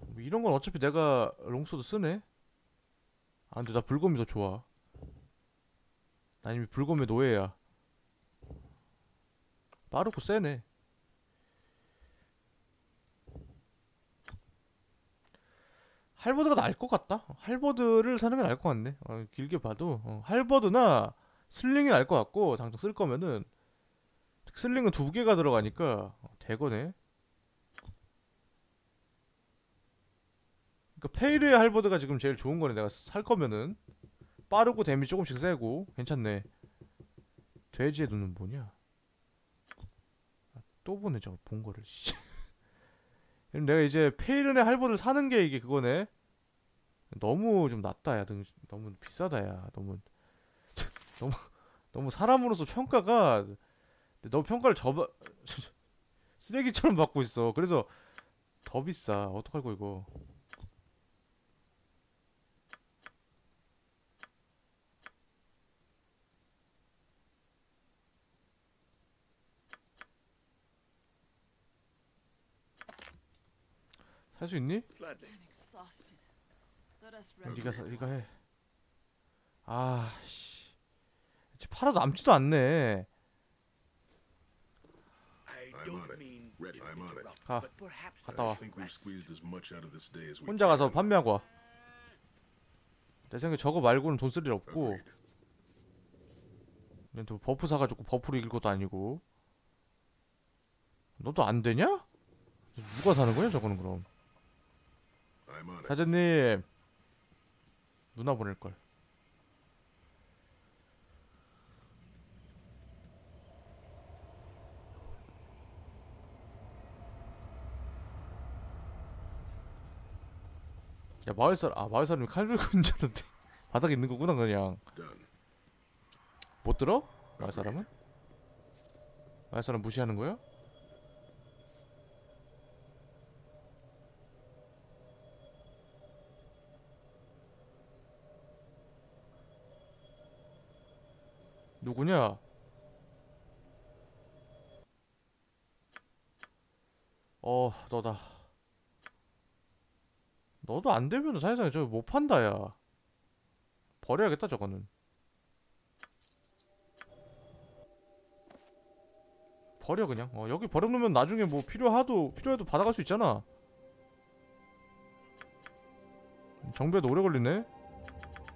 뭐 이런 건 어차피 내가 long sword 쓰네 아 근데 나 불검이 더 좋아. 나 이미 불검의 노예야. 빠르고 세네. halberd가 나을 것 같다? halberd를 사는 게 나을 것 같네. 어, 길게 봐도. 어, halberd나 sling이 나을 것 같고 당장 쓸 거면은. sling은 두 개가 들어가니까 어, dagger네 그러니까 페이르의 할버드가 지금 제일 좋은 거네. 내가 살 거면은. 빠르고 데미 조금씩 세고. 괜찮네. 돼지의 눈은 뭐냐? 아, 또 보네 저거. 본 거를. 씨. 내가 이제 페이른의 할버드를 사는 게 이게 그거네. 너무 좀 낮다 야. 등, 너무 비싸다 야. 너무 너무 너무 사람으로서 평가가 너 평가를 저 쓰레기처럼 받고 있어. 그래서 더 비싸. 어떡할 거 이거 살수 있니? 네가 사, 네가 해. 아, 씨. 이제 팔아도 남지도 않네. 가. 갔다 와. 혼자 가서. 판매하고 와. 내 생각에 저거 말고는 돈 쓸 일 없고 또 buff 사가지고 buff로 이길 것도 아니고 너도 안 되냐? 누가 사는 거야 저거는 그럼. 사장님 누나 보낼 걸 야 마을 사람 아 마을 사람이 칼 들고 있는 줄 알았는데 바닥에 있는 거구나 그냥. 못 들어? 마을 사람은? 마을 사람 무시하는 거야? 누구냐? 어, 너다. 너도 안 되면 사실상 저거 못 판다, 야. 버려야겠다, 저거는. 버려 그냥. 어, 여기 버려놓으면 나중에 뭐 필요하도 필요해도 받아갈 수 있잖아. 정비에도 오래 걸리네.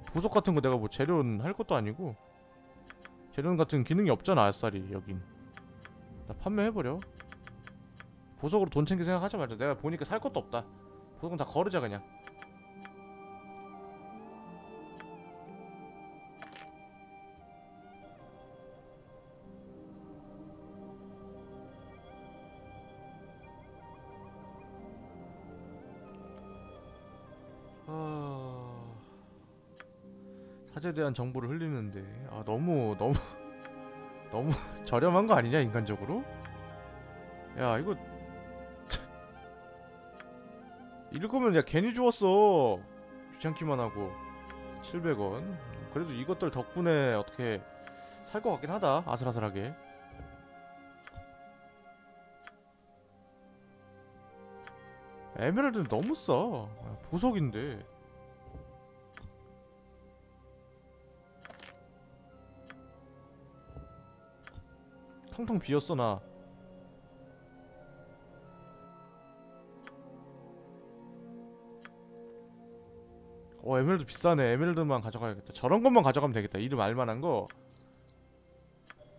보석 같은 거 내가 뭐 재료는 할 것도 아니고 재료는 같은 기능이 없잖아 아싸리 여긴. 나 판매해버려. 보석으로 돈 챙길 생각하지 말자. 내가 보니까 살 것도 없다. 보석은 다 거르자 그냥. 대한 정보를 흘리는데 아 너무 너무 너무 저렴한 거 아니냐 인간적으로? 야 이거 읽으면 야 괜히 주웠어. 귀찮기만 하고. 700원. 그래도 이것들 덕분에 어떻게 살 것 같긴 하다 아슬아슬하게. 에메랄드는 너무 싸. 아, 보석인데 텅텅 비었어 나 어, 에메랄드 비싸네. 에메랄드만 가져가야겠다. 저런 것만 가져가면 되겠다. 이름 알만한 거.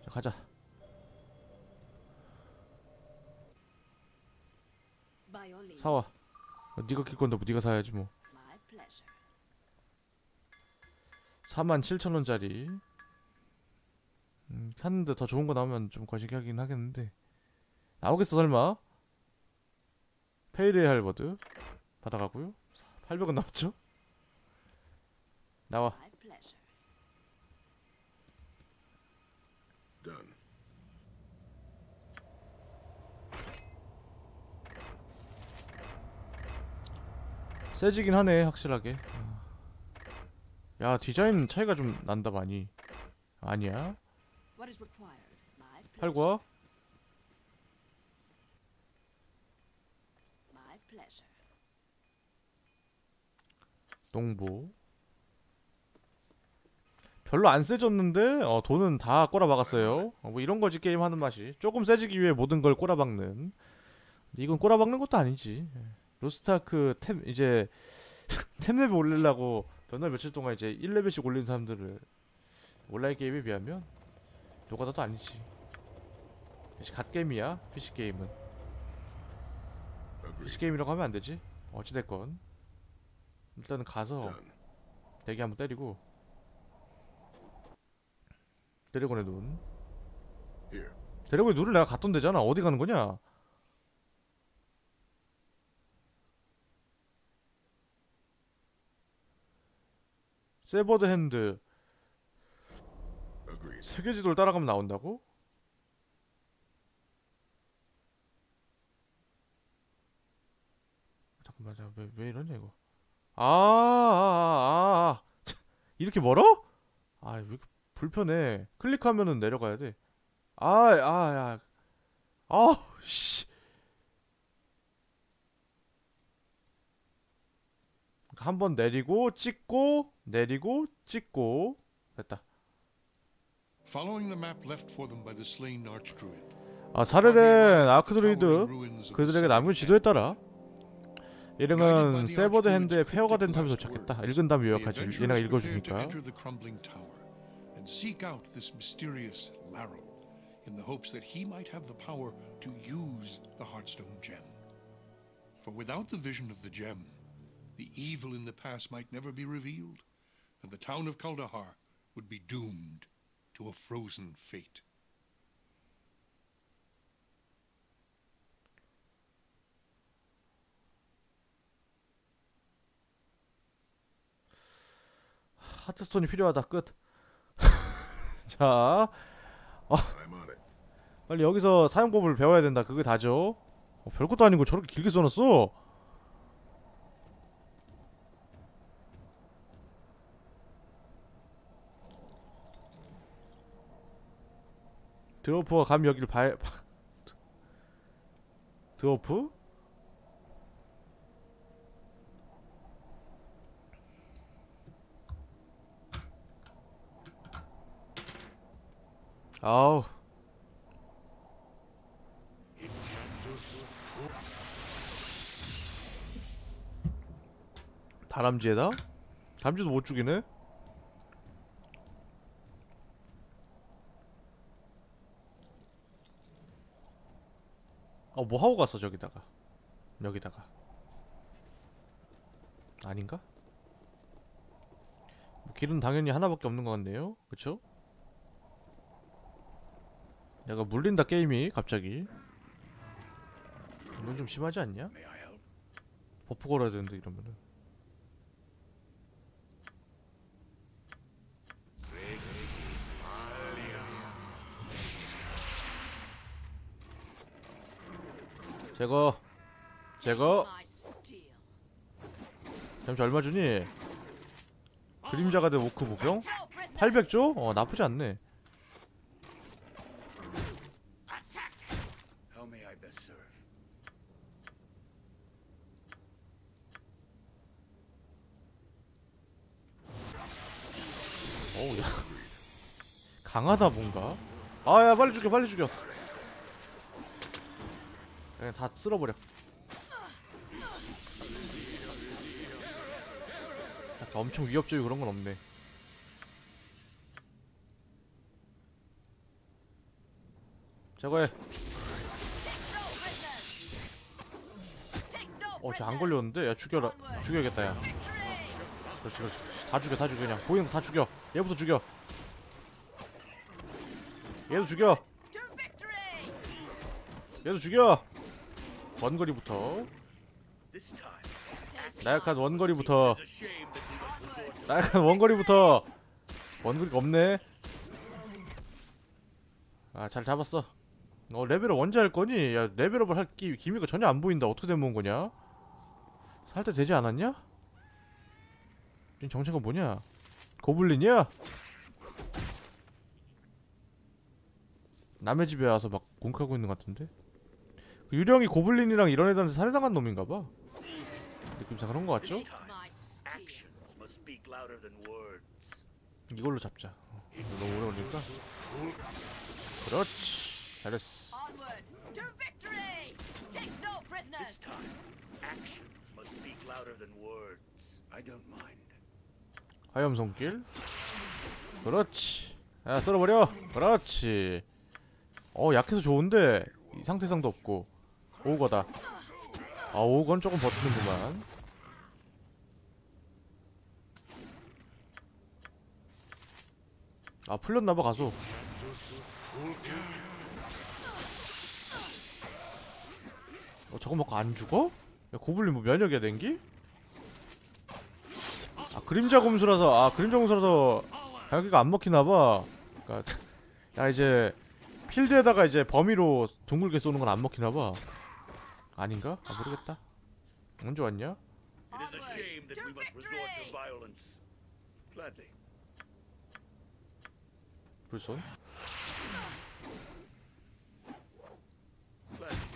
자, 가자. 사와. 어, 네가 낄 건데 뭐 네가 사야지 뭐.
my pleasure.
47,000원짜리. 음, 샀는데 더 좋은 거 나오면 좀 거시기 하긴 하겠는데. 나오겠어 설마? 페이레 할버드 받아가고요. 800원 남았죠? 나와. 세지긴 하네 확실하게 야 디자인 차이가 좀 난다 많이 아니야 팔고 와.
My pleasure.
농부. 별로 안 세졌는데 어, 돈은 다 꼬라박았어요. 어, 뭐 이런 거지 게임 하는 맛이. 조금 세지기 위해 모든 걸 꼬라박는. 이건 꼬라박는 것도 아니지. 예. 로스트아크 템 이제 템레벨 올리려고 몇 날 며칠 동안 이제 1레벨씩 올린 사람들을 온라인 게임에 비하면 노가다도 아니지. 이제 God 게임이야 PC 게임은. PC
Agreed.
게임이라고 하면 안 되지. 어찌 됐건 일단은 가서. 대기 한번 때리고 드래곤의 눈. 드래곤의 눈을 내가 갔던 데잖아 어디 가는 거냐 Severed
Hand.
세계 지도를 따라가면 나온다고? 잠깐만 잠깐 왜, 왜 이러냐 이거 아, 아, 아, 아. 참, 이렇게 멀어? 아, 왜 이렇게 불편해. 클릭하면은 내려가야 돼. 아, 아, 야. 아우, 씨. 한 번 내리고 찍고 내리고 찍고 됐다.
Following the map left for them by the slain archdruid,
아, 살해된 아크드로이드 그들에게 남긴 지도에 따라 이름은 세버드 핸드의 폐허가 된 탑에 도착했다. 읽은 다음 요약하지. 얘네가 읽어주니까.
enter the crumbling tower and seek out this mysterious Larrow in the hopes that he might have the power to use the Heartstone gem. For without the vision of the gem, the evil in the past might never be revealed, and the town of Kaldahar would be doomed to a frozen fate.
하트스톤이 필요하다. 끝. 자,
it.
빨리 여기서 사용법을 배워야 된다. 그게 다죠. 어, 별것도 아니고 저렇게 길게 써놨어. 드워프가 감히 여기를 봐 드워프? 아우 다람쥐에다? 다람쥐도 못 죽이네? 어, 뭐 하고 갔어, 저기다가. 여기다가. 아닌가? 뭐 길은 당연히 하나밖에 없는 것 같네요. 그쵸? 내가 물린다, 게임이, 갑자기. 이건 좀 심하지 않냐? buff 걸어야 되는데, 이러면은. 제거 제거. 잠시 얼마 주니? 그림자가 된 오크 보병? 800조? 어 나쁘지 않네
How may I best serve?
어우 야 강하다 뭔가 아야 빨리 죽여 빨리 죽여 그냥 다 쓸어버려. 엄청 위협적이고 그런 건 없네. 제거해. 어쟤 안 걸렸는데? 야 죽여라. 죽여야겠다 야. 그렇지 그렇지 다 죽여 다 죽여 그냥. 보이는 거 다 죽여. 얘부터 죽여. 얘도 죽여! 얘도 죽여 원거리부터 나약한 원거리부터 나약한 원거리부터 원거리가 없네 아 잘 잡았어 어 레벨업 언제 할 거니? 야 레벨업을 할 기, 기미가 전혀 안 보인다 어떻게 된 거냐? 살 때 되지 않았냐? 이 정체가 뭐냐? 고블린이야? 남의 집에 와서 막 공격하고 있는 것 같은데 그 유령이 고블린이랑 이런 애들한테 살해당한 놈인가봐 느낌상 그런 거 같죠?
It's my steel.
Actions must speak louder than words.
이걸로 잡자 어, 너무 오래 걸리니까 그렇지 잘했어. 화염 손길 그렇지 야 쓸어버려 그렇지 어 약해서 좋은데 이 상태상도 없고 오거다. 아 오건 조금 버티는구만. 아 풀렸나봐 가소 어 저거 먹고 안 죽어? 야 고블린 뭐 면역이야 된기? 아 그림자 검수라서 아 그림자 검수라서 여기가 안 먹히나봐. 그니까 야 이제 필드에다가 이제 범위로 둥글게 쏘는 건 안 먹히나봐 아닌가? 아 모르겠다 언제 왔냐?
It is a shame that we must resort to violence. Gladly.
불손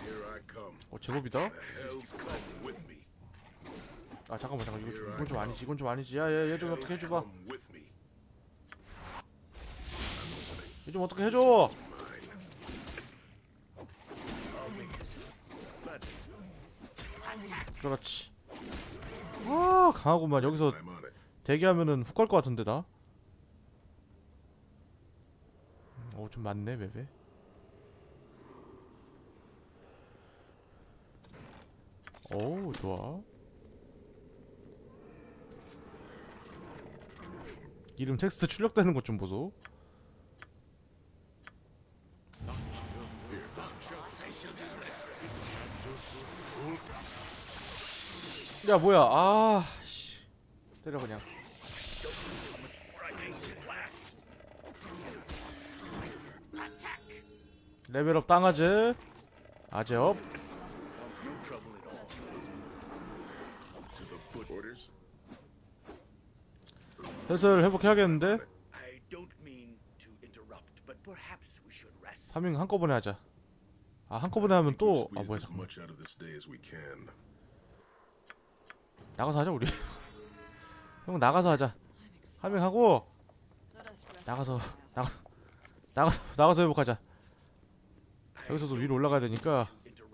Here I come.
어 제법이다
The hell's come with me.
아 잠깐만 잠깐 이거 좀, 이건 좀 아니지 이건 좀 아니지 야얘 얘좀 어떻게 해줘봐
come with me.
얘좀 어떻게 해줘 그렇지 아 강하구만 여기서. 대기하면은 훅 갈 것 같은데 나? 어좀 많네 맵에 오 좋아 이름 텍스트 출력되는 것 좀 보소 야 뭐야 아 씨 때려 그냥 레벨업 땅아즈
orders.
슬슬 회복해야겠는데. 파밍 한꺼번에 하자 아 한꺼번에 하면 또아
Squeezed
뭐야 잠깐만
much out of this day as we can.
나가서 하자 우리 형 나가서 하자
rest
나가서. 나가 나가서 나가서 회복하자 여기서도 위로 올라가야 되니까. 일로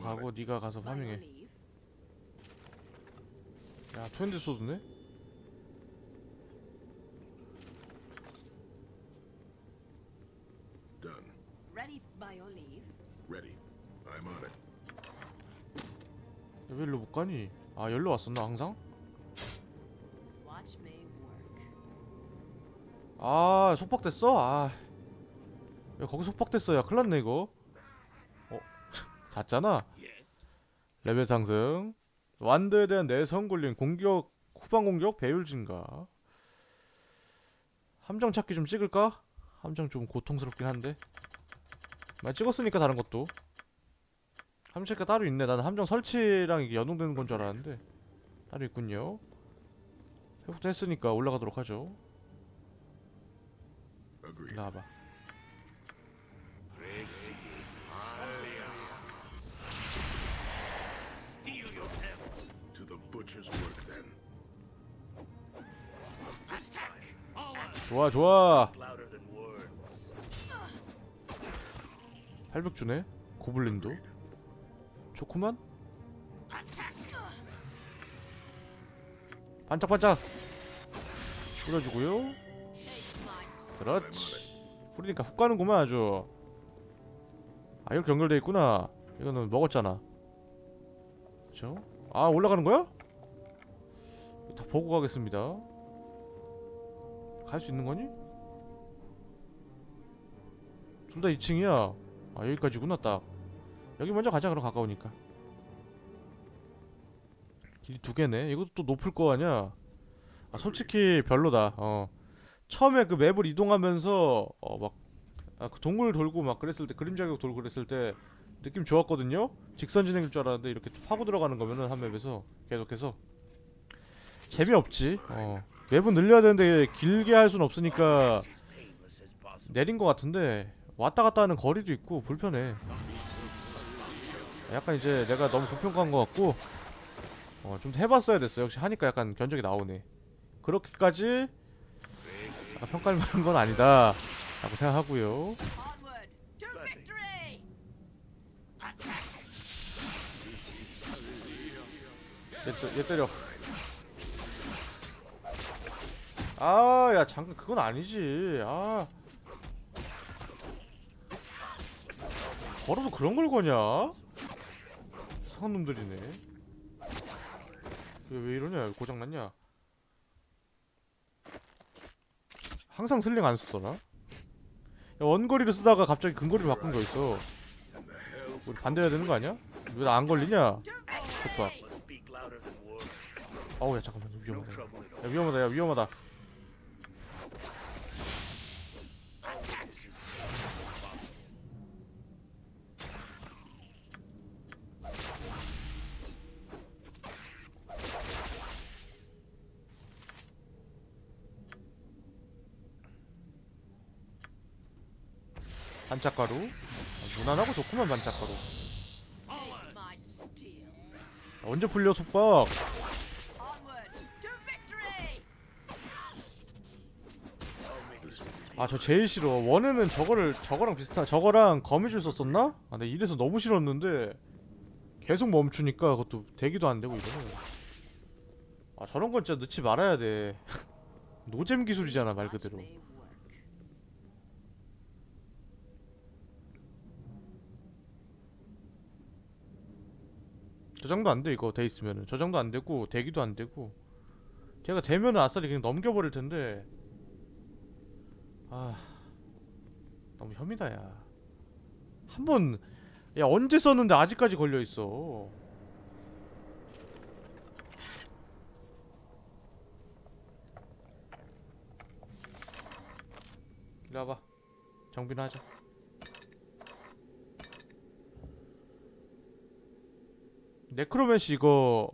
on
가고. 네가 가서 farming해. 야 two-hand sword네
Done.
Ready by your leave.
Ready. I'm on it.
왜 일로 못 가니? 아 열로 왔었나 항상. 아 속박됐어? 아. 야, 거기 속박됐어. 야 큰일났네 이거. 어? 잤잖아. 레벨 상승. 완드에 대한 내성 굴림 공격 후방 공격 배율 증가. 함정 찾기 좀 찍을까? 함정 좀 고통스럽긴 한데. 나 찍었으니까 다른 것도 함정 찾기가 따로 있네 나는 함정 설치랑 이게 연동되는 건 줄 알았는데 따로 있군요 회복도 했으니까 올라가도록 하죠. 나와봐 좋아 좋아
louder than words.
800 주네 고블린도 좋구만. 반짝반짝 뿌려주고요. 그렇지. 뿌리니까 훅 가는구만 아주. 아 이렇게 연결돼 있구나. 이거는 먹었잖아. 그쵸? 아 올라가는 거야? 다 보고 가겠습니다. 갈 수 있는 거니? 둘 다 2층이야. 아 여기까지구나 딱 여기 먼저 가자 그럼 가까우니까. 길이 두 개네. 이것도 또 높을 거 아니야? 아 솔직히 별로다. 어. 처음에 그 맵을 이동하면서 어막 아, 그 동굴 돌고 막 그랬을 때 그림자 격 돌고 그랬을 때 느낌 좋았거든요? 직선 진행일 줄 알았는데 이렇게 파고 들어가는 거면은 한 맵에서 계속해서. 재미없지. 어. 맵은 늘려야 되는데 길게 할 순 없으니까. 내린 것 같은데 왔다 갔다 하는 거리도 있고 불편해 약간 이제 내가 너무 고평가한 것 같고 어, 좀 해봤어야 됐어 역시 하니까 약간 견적이 나오네. 그렇게까지 아, 평가할 만한 건 아니다. 라고 생각하고요! 얘, 때- 얘 때려. 아 야 잠깐 그건 아니지. 아. 걸어도 그런 걸 거냐 이상한 놈들이네. 왜, 왜 이러냐? 고장났냐? 항상 슬링 안 쓰더라? 야, 원거리를 쓰다가 갑자기 근거리를 바꾼 거 있어. 우리 반대해야 되는 거 아니야? 왜 나 안 걸리냐? 좋다.
Must speak louder than words.
어우 야 잠깐만 위험하다. 야. 위험하다. 야 위험하다 반짝가루 아, 무난하고 좋구만 반짝가루
steel.
언제 풀려 속박! 아 저 제일 싫어 원에는 저거를 저거랑 비슷한 저거랑 거미줄 썼었나? 아 근데 이래서 너무 싫었는데 계속 멈추니까 그것도 대기도 안 되고 이러네 아 저런 건 진짜 넣지 말아야 돼 노잼 기술이잖아 말 그대로 저장도 안 돼 이거 돼 있으면은. 저장도 안 되고 대기도 안 되고. 걔가 되면은 아싸리 그냥 넘겨버릴 텐데. 아 너무 혐이다 야 한 번 야 언제 썼는데 아직까지 걸려 있어? 이리 와봐. 정비나 하자 necromancy 이거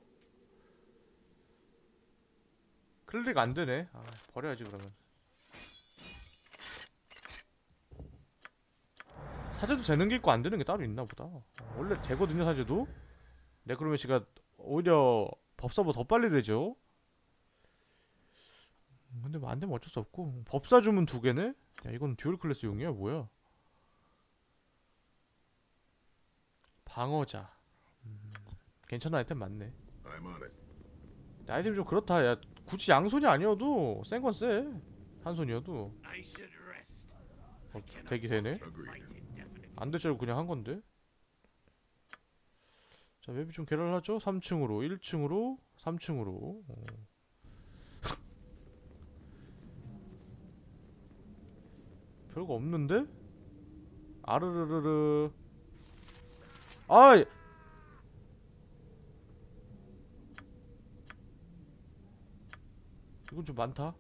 클릭 안 되네. 아, 버려야지 그러면. 사제도 되는 게 있고 안 되는 게 따로 있나 보다. 원래 되거든요, 사제도. necromancy가 오히려 법사보다 더 빨리 되죠. 음, 근데 뭐 안 되면 어쩔 수 없고. 법사 주문 두 개네? 야, 이건 dual class용이야, 뭐야? 방어자. 괜찮은 아이템 많네. 아이템 좀 그렇다. 야, 굳이 양손이 아니어도 센 건 쎄. 한 손이어도.
I should rest.
어, 되기 되네. 안 될 줄 알고 그냥 한 건데. 자, 맵이 좀 개랄하죠? 3층으로, 1층으로, 3층으로. 어. 별거 없는데? 아르르르르. 아이! 이건 좀 많다.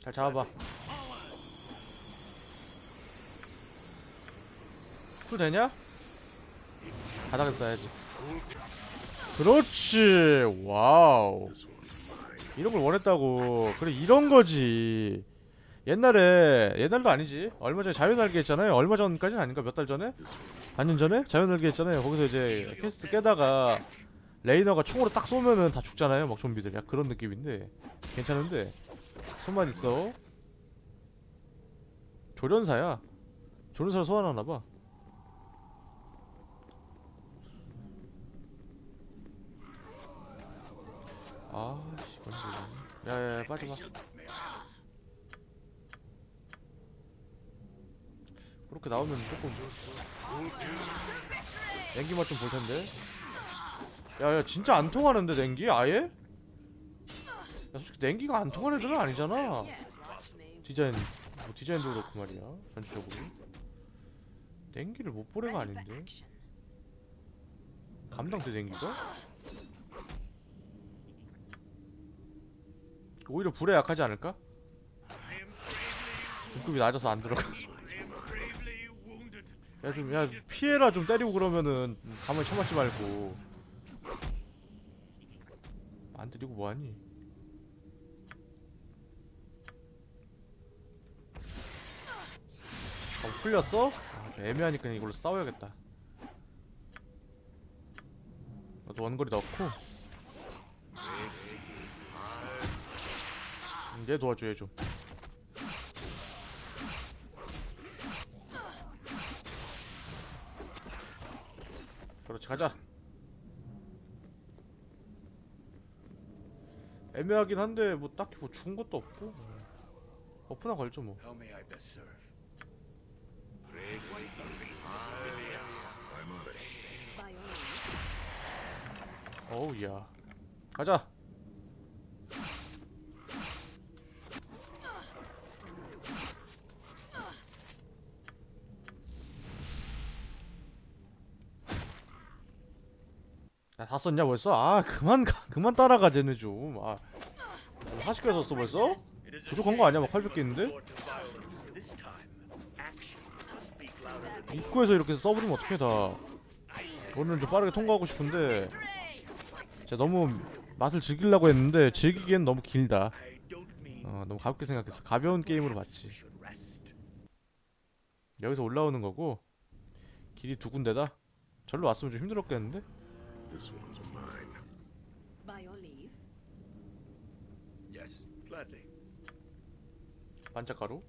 잘 잡아봐. 풀 되냐? 바닥에 써야지. 그렇지. 와우. 이런 걸 원했다고. 그래 이런 거지. 옛날에 옛날도 아니지. 얼마 전에 자유날개 했잖아요. 얼마 전까지는 아닌가 몇 달 전에? 반년 전에 자유날개 했잖아요. 거기서 이제 퀘스트 깨다가 레이너가 총으로 딱 쏘면은 다 죽잖아요. 막 좀비들. 약 그런 느낌인데 괜찮은데 손만 있어. 조련사야. 조련사를 소환하나 봐. 아, 씨, 건데. 야야야, 빠져봐. 그렇게 나오면 조금 냉기 맛 좀 볼 텐데. 야야 진짜 안 통하는데 냉기 아예? 야 솔직히 냉기가 안 통하는 애들은 아니잖아. 디자인 뭐 디자인도 그렇고 말이야 전체적으로. 냉기를 못
for
아닌데. 감당돼 냉기가? 오히려 불에 약하지 않을까? 등급이 낮아서 안 들어가. 야 좀 야 피해라 좀 때리고 그러면은 가만히 쳐맞지 말고. 안 때리고 뭐하니? 어 풀렸어? 아, 좀 애매하니까 이걸로 싸워야겠다. 너도 원거리 넣고. 음, 얘 도와줘 얘좀 그렇지 가자. 애매하긴 한데 뭐 딱히 뭐 죽은 것도 없고. 버프나 걸죠 뭐. 어우 야. 가자 다 썼냐 벌써? 아 그만 가, 그만 따라가 쟤네 좀 아 40개 썼어 벌써? 부족한 거 아니야? 막
shame
800개
that we
있는데? 입구에서 이렇게 써버리면 어떡해 다 오늘은 좀 빠르게 통과하고 싶은데 제가 너무 맛을 즐기려고 했는데 즐기기엔 너무 길다 어 너무 가볍게 생각했어 가벼운 게임으로 봤지. 여기서 올라오는 거고 길이 두 군데다 절로 왔으면 좀 힘들었겠는데
This one's mine.
By your leave.
Yes, gladly.
반짝가루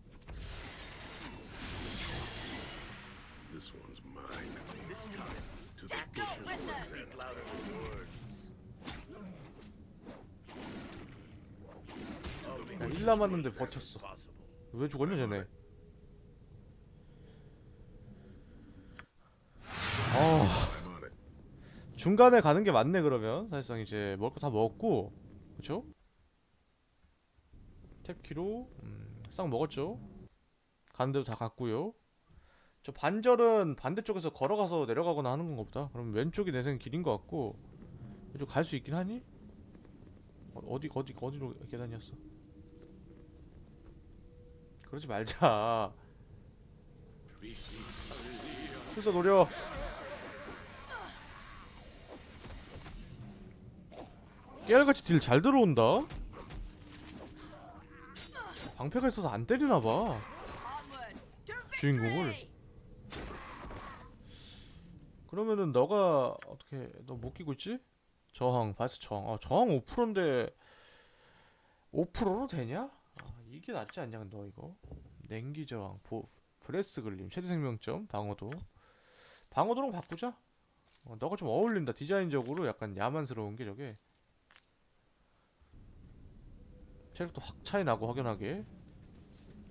This one's mine.
This time,
To the butcher's then.
speak louder words.
야,
butcher's
일 남았는데
work is
버텼어. 왜 죽었냐 쟤네 어
it.
중간에 가는 게 맞네 그러면. 사실상 이제 먹을 거 다 먹었고. 그쵸? 탭키로 음, 싹 먹었죠. 가는 데도 다 갔고요. 저 반절은 반대쪽에서 걸어가서 내려가거나 하는 건가 보다. 그럼 왼쪽이 내 생각 길인 것 같고. 이쪽 갈 수 있긴 하니? 어, 어디 어디 어디로 계단이었어? 그러지 말자. 풀서 노려 깨알같이 딜 잘 들어온다? 방패가 있어서 안 때리나봐. 주인공을! 그러면은 너가 어떻게 너 못 끼고 있지? 저항 바이스 저항. 아 저항 5%인데 5%로 되냐? 아 이게 낫지 않냐 너 이거? 냉기 저항 보 브레스 글림 최대 생명점 방어도. 방어도랑 바꾸자. 어, 너가 좀 어울린다. 디자인적으로 약간 야만스러운 게 저게 체력도 확 차이 나고 확연하게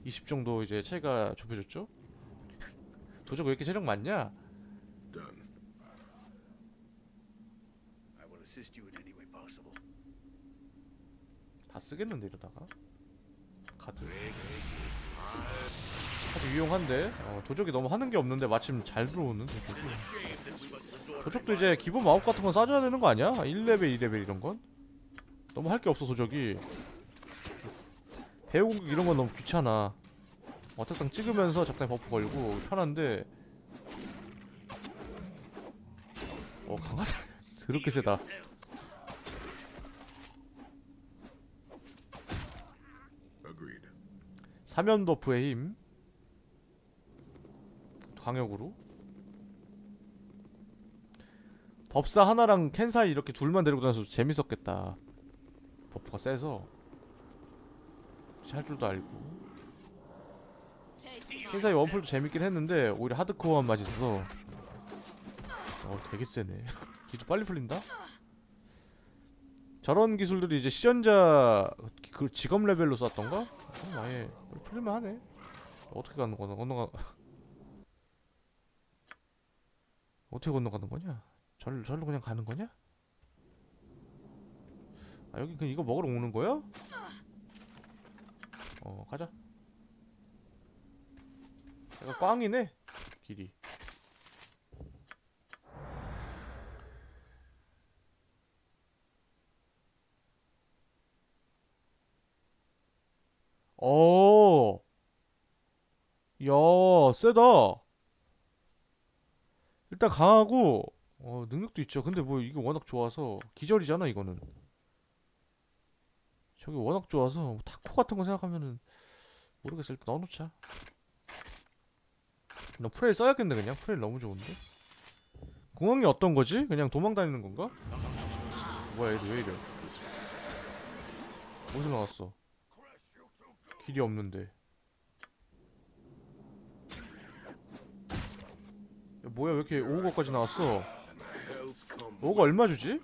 20 정도 이제 차이가 좁혀졌죠? 도적 왜 이렇게 체력 많냐? 다 쓰겠는데 이러다가 카드 카드 유용한데 어, 도적이 너무 하는 게 없는데 마침 잘 들어오는 도적도 이제 기본 마법 같은 건 써줘야 되는 거 아니야? 1레벨 2레벨 이런 건? 너무 할 게 없어 도적이 배후 공격 이런 건 너무 귀찮아. attack땅 찍으면서 적당히 buff 걸고 편한데. 어 강하다. 더럽게 세다. 사면 버프의 힘. 광역으로. 법사 하나랑 켄 사이 이렇게 둘만 데리고 다녀서 재밌었겠다. 버프가 세서 할 줄도 알고
Taste
켄
my
사이 원풀도 재밌긴 했는데 오히려 하드코어한 맛이 있어서 어 되게 세네 기도 빨리 풀린다 저런 기술들이 이제 시전자 그 직업 레벨로 쐈던가? 그럼 아예 풀릴만 하네 어떻게 가는 거나 건너가 어떻게 건너가는 거냐? 절, 절로 그냥 가는 거냐? 아 여기 그냥 이거 먹으러 오는 거야? 어 가자 약간 꽝이네 길이 어. 야, 세다. 일단 강하고 어, 능력도 있죠. 근데 뭐 이게 워낙 좋아서 기절이잖아 이거는. 저게 워낙 좋아서 뭐 THAC0 같은 거 생각하면은 모르겠어. 일단 넣어놓자. 너 flail 써야겠네 그냥. flail 너무 좋은데. 공황이 어떤 거지? 그냥 도망 다니는 건가? 뭐야 얘도 왜 이래? 어디서 나왔어? 길이 없는데. 야, 뭐야 왜 이렇게 오거까지 나왔어?
Hell's come.
오거 얼마 주지?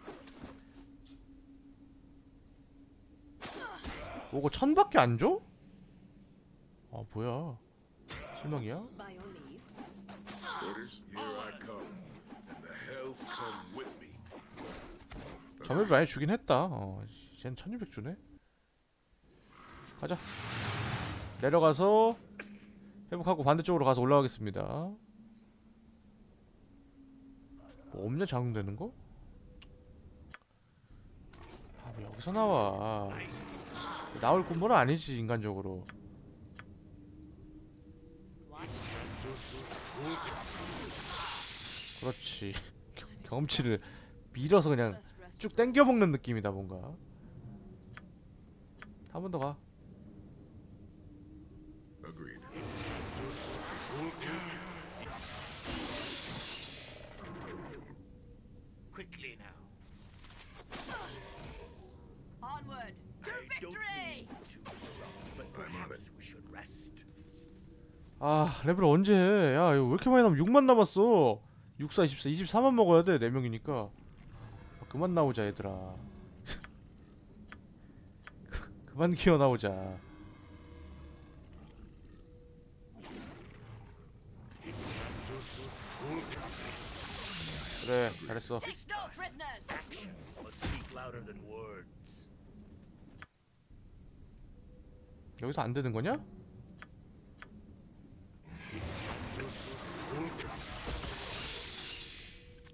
오거 천밖에 안 줘? 아 뭐야. 실망이야? 점을 많이 주긴 했다. 어, 쟤는 1200 주네. 가자. 내려가서 회복하고 반대쪽으로 가서 올라가겠습니다. 뭐 없냐 적용되는 거? 아왜 여기서 나와 나올 군번은 아니지 인간적으로 그렇지 경험치를 밀어서 그냥. 쭉 땡겨 먹는 느낌이다 뭔가 한 번 더 가.
Agreed.
Quickly now.
Onward to
I don't
victory!
mean to interrupt, but
I'm on
perhaps we should rest.
아 레벨 언제 해? 야 이거 왜 이렇게 많이 남아 6만 남았어 64 24 24만 먹어야 돼 4명이니까 아, 그만 나오자 얘들아 그만 기어 나오자 그래 잘했어. 여기서 안 되는 거냐?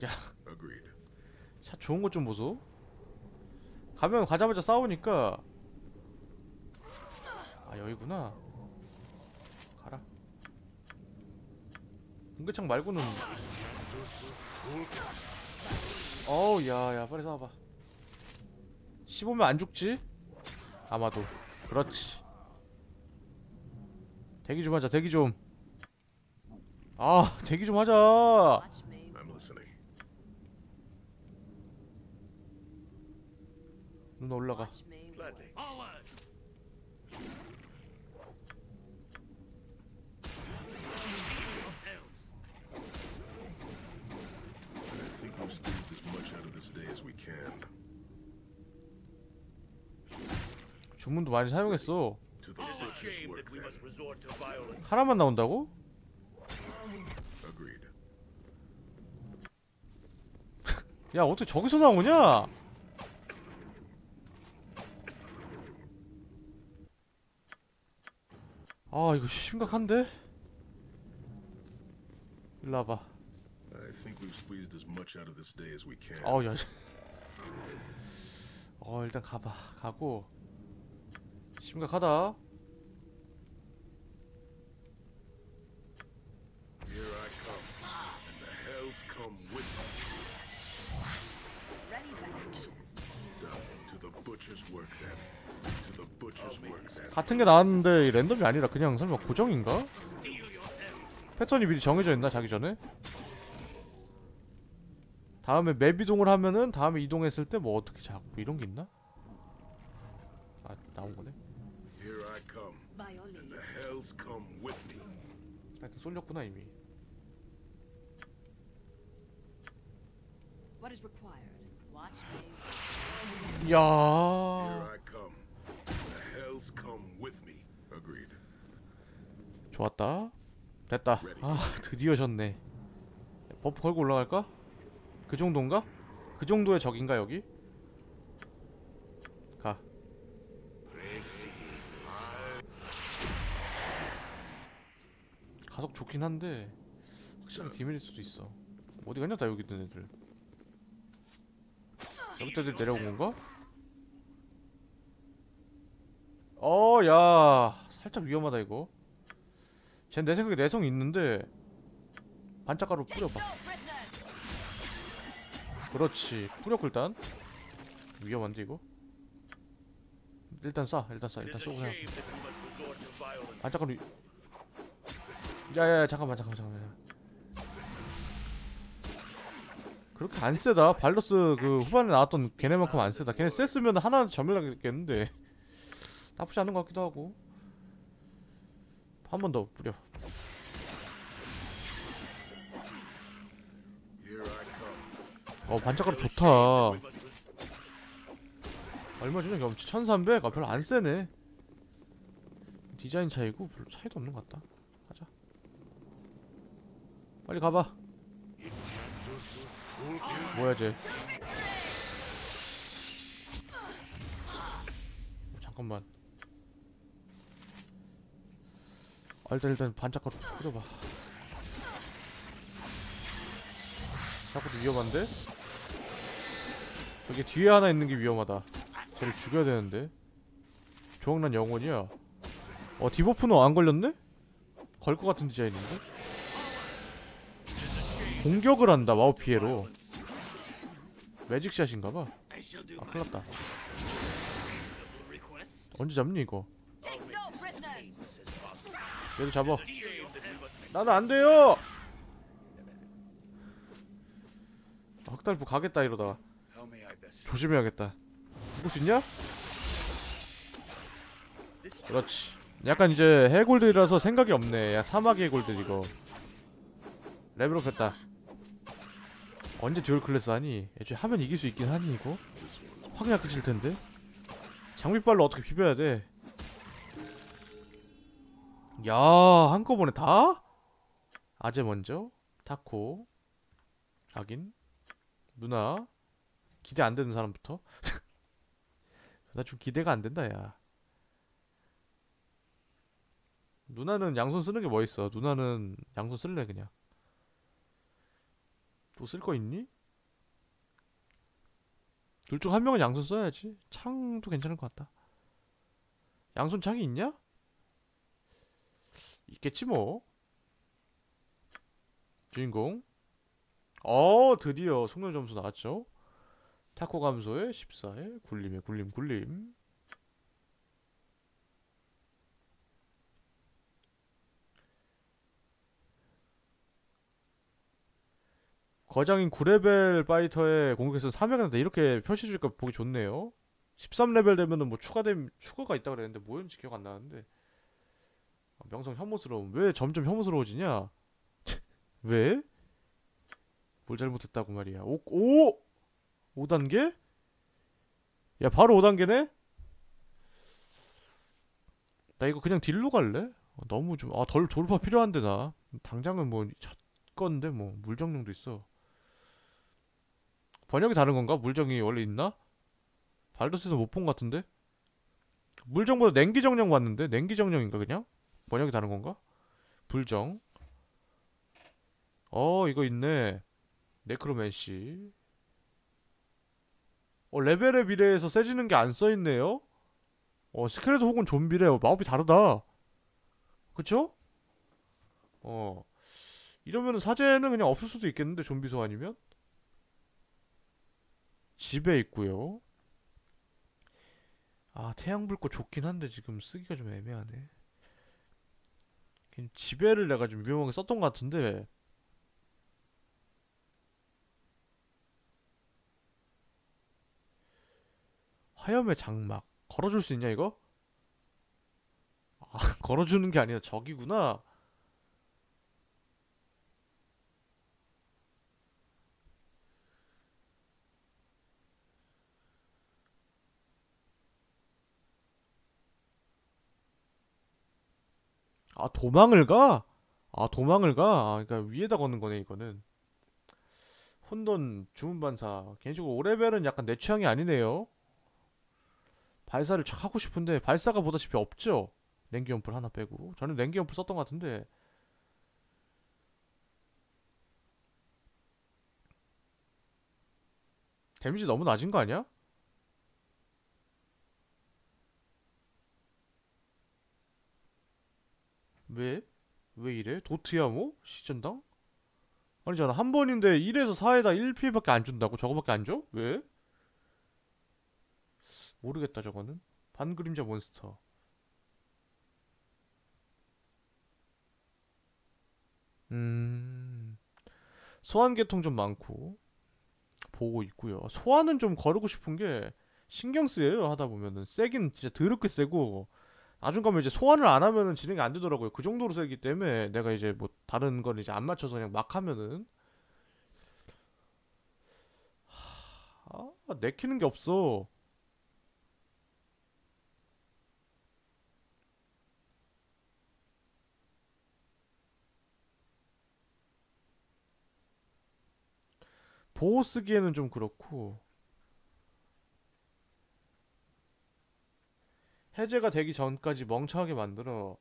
Agreed.
차 좋은 것 좀 보소. 가면 가자마자 싸우니까. 아 여기구나. 가라. 공개창 말고는. 어우 야야 빨리 싸워봐. 15면 안 죽지? 아마도. 그렇지. 대기 좀 하자 대기 좀 아 대기 좀 하자
Watch me.
I'm listening.
누나 올라가
Watch me.
Gladly. Onward! Yourselves.
I think we've squeezed as much out of this we can.
주문도 많이 사용했어. 하나만 나온다고? 야 어떻게 저기서 나오냐? 아 이거 심각한데? 일로 와봐
I think we've squeezed as much out of this day as we can.
어우 야 어, 일단 가봐 가고 심각하다
Here I come. And the hells come with me.
Ready for action.
Done. To the butcher's work then.
같은 게 나왔는데 이 랜덤이 아니라 그냥 설마 고정인가? 패턴이 미리 정해져 있나 자기 전에? 다음에 맵 이동을 하면은 다음에 이동했을 때 뭐 어떻게 잡고 이런 게 있나? 아 나온 거네.
Here I come.
By your
And
leave.
the hells come with me.
하여튼 쏠렸구나 이미.
What is required? Watch me.
야.
Here I come. And the hells come with me. Agreed.
좋았다. 됐다. 아 드디어 졌네. buff 걸고 올라갈까? 그 정도인가? 그 정도의 적인가 여기? 가. 가속 좋긴 한데 확실히 디밀일 수도 있어. 어디 갔냐 다 여기 있던 애들. 여기 애들 내려온 건가? 어, 야, 살짝 위험하다 이거. 쟨내 생각에 내성 있는데 반짝가루 뿌려봐. 그렇지. 뿌렸고 일단. 위험한데 이거? 일단 쏴 일단 쏴 일단 쏘고 그냥. 잠깐 야야야 잠깐만 잠깐만 잠깐만. 그렇게 안 세다. 발러스 그 후반에 나왔던 걔네만큼 안 세다. 걔네 셌으면 하나 점멸하겠는데. 나쁘지 않은 것 같기도 하고 한 번 더 뿌려. 어 반짝거리 좋다. 얼마 주는 경험치 1300? 아 별로 안 세네. 디자인 차이고 별로 차이도 없는 것 같다. 가자. 빨리 가봐. 뭐야 쟤? 어, 잠깐만 아, 일단 일단 반짝가루 뿌려봐 자꾸도 위험한데? 저기 뒤에 하나 있는 게 위험하다 쟤를 죽여야 되는데 조각난 영혼이야 어 debuff는 안 걸렸네? 걸 것 같은 디자인인데? 공격을 한다 마법 피해로 매직샷인가봐 아 큰일났다. 언제 잡니 이거 얘도 잡아. 나는 안 돼요. 아, 흑달부 가겠다 이러다가 조심해야겠다. 죽을 수 있냐? 그렇지. 약간 이제 해골들이라서 생각이 없네. 야 사막 해골들 이거. level up 했다. 언제 dual class 하니? 애초에 하면 이길 수 있긴 하니 이거? 확 약해질 텐데? 장비빨로 어떻게 비벼야 돼? 야 한꺼번에 다? 아재 먼저 THAC0 하긴 누나 기대 안 되는 사람부터 나 좀 기대가 안 된다 야 누나는 양손 쓰는 게 뭐 있어? 누나는 양손 쓸래 그냥. 또 쓸 거 있니? 둘 중 한 명은 양손 써야지. 창도 괜찮을 것 같다. 양손 창이 있냐? 있겠지 뭐. 주인공. 어 드디어 숙련 점수 나왔죠. 타코 감소에 14에 굴림에 굴림 굴림. 거장인 9레벨 fighter의 공격에서 300한다 이렇게 표시주니까 보기 좋네요 13레벨 되면은 뭐 추가됨 추가가 있다 그랬는데 뭐였는지 기억 안 나는데 아, 명성 혐오스러움 왜 점점 혐오스러워지냐 왜? 뭘 잘못했다고 말이야 오, 오! 5단계? 야 바로 5단계네? 나 이거 그냥 deal로 갈래? 어, 너무 좀 아 덜 돌파 필요한데 나 당장은 뭐 첫 건데 뭐 물정령도 있어 번역이 다른 건가? 물정이 원래 있나? 발더스에서 못 본 것 같은데? 물정보다 냉기정령 봤는데? 냉기정령인가 그냥? 번역이 다른 건가? 불정 어 이거 있네 necromancy 어 레벨에 비례해서 세지는 게 안 써있네요? 어 스켈레토 혹은 좀비래요 마법이 다르다 그쵸? 어 이러면은 사제는 그냥 없을 수도 있겠는데 좀비 소환이면? 집에 있고요. 아 태양불꽃 좋긴 한데 지금 쓰기가 좀 애매하네. 지배를 내가 좀 유용하게 썼던 것 같은데 화염의 장막 걸어줄 수 있냐 이거? 아 걸어주는 게 아니라 적이구나. 아 도망을 가? 아 도망을 가? 아 그러니까 위에다 거는 거네 이거는 혼돈 주문반사 개인적으로 5레벨은 약간 내 취향이 아니네요 발사를 촥 하고 싶은데 발사가 보다시피 없죠 냉기 연풀 하나 빼고 저는 냉기 연풀 썼던 것 같은데 데미지 너무 낮은 거 아니야? 왜? 왜 이래? 도트야 뭐? 시전당? 아니잖아 한 번인데 1에서 4에다 1피해밖에 안 준다고? 저거밖에 안 줘? 왜? 모르겠다 저거는 반그림자 몬스터 음 소환 계통 좀 많고 보고 있고요 소환은 좀 거르고 싶은 게 신경 쓰여요 하다 보면은 세긴 진짜 더럽게 세고 나중 가면 이제 소환을 안 하면은 진행이 안 되더라고요. 그 정도로 세기 때문에 내가 이제 뭐 다른 건 이제 안 맞춰서 그냥 막 하면은. 하, 아 내키는 게 없어. 보호 쓰기에는 좀 그렇고 해제가 되기 전까지 멍청하게 만들어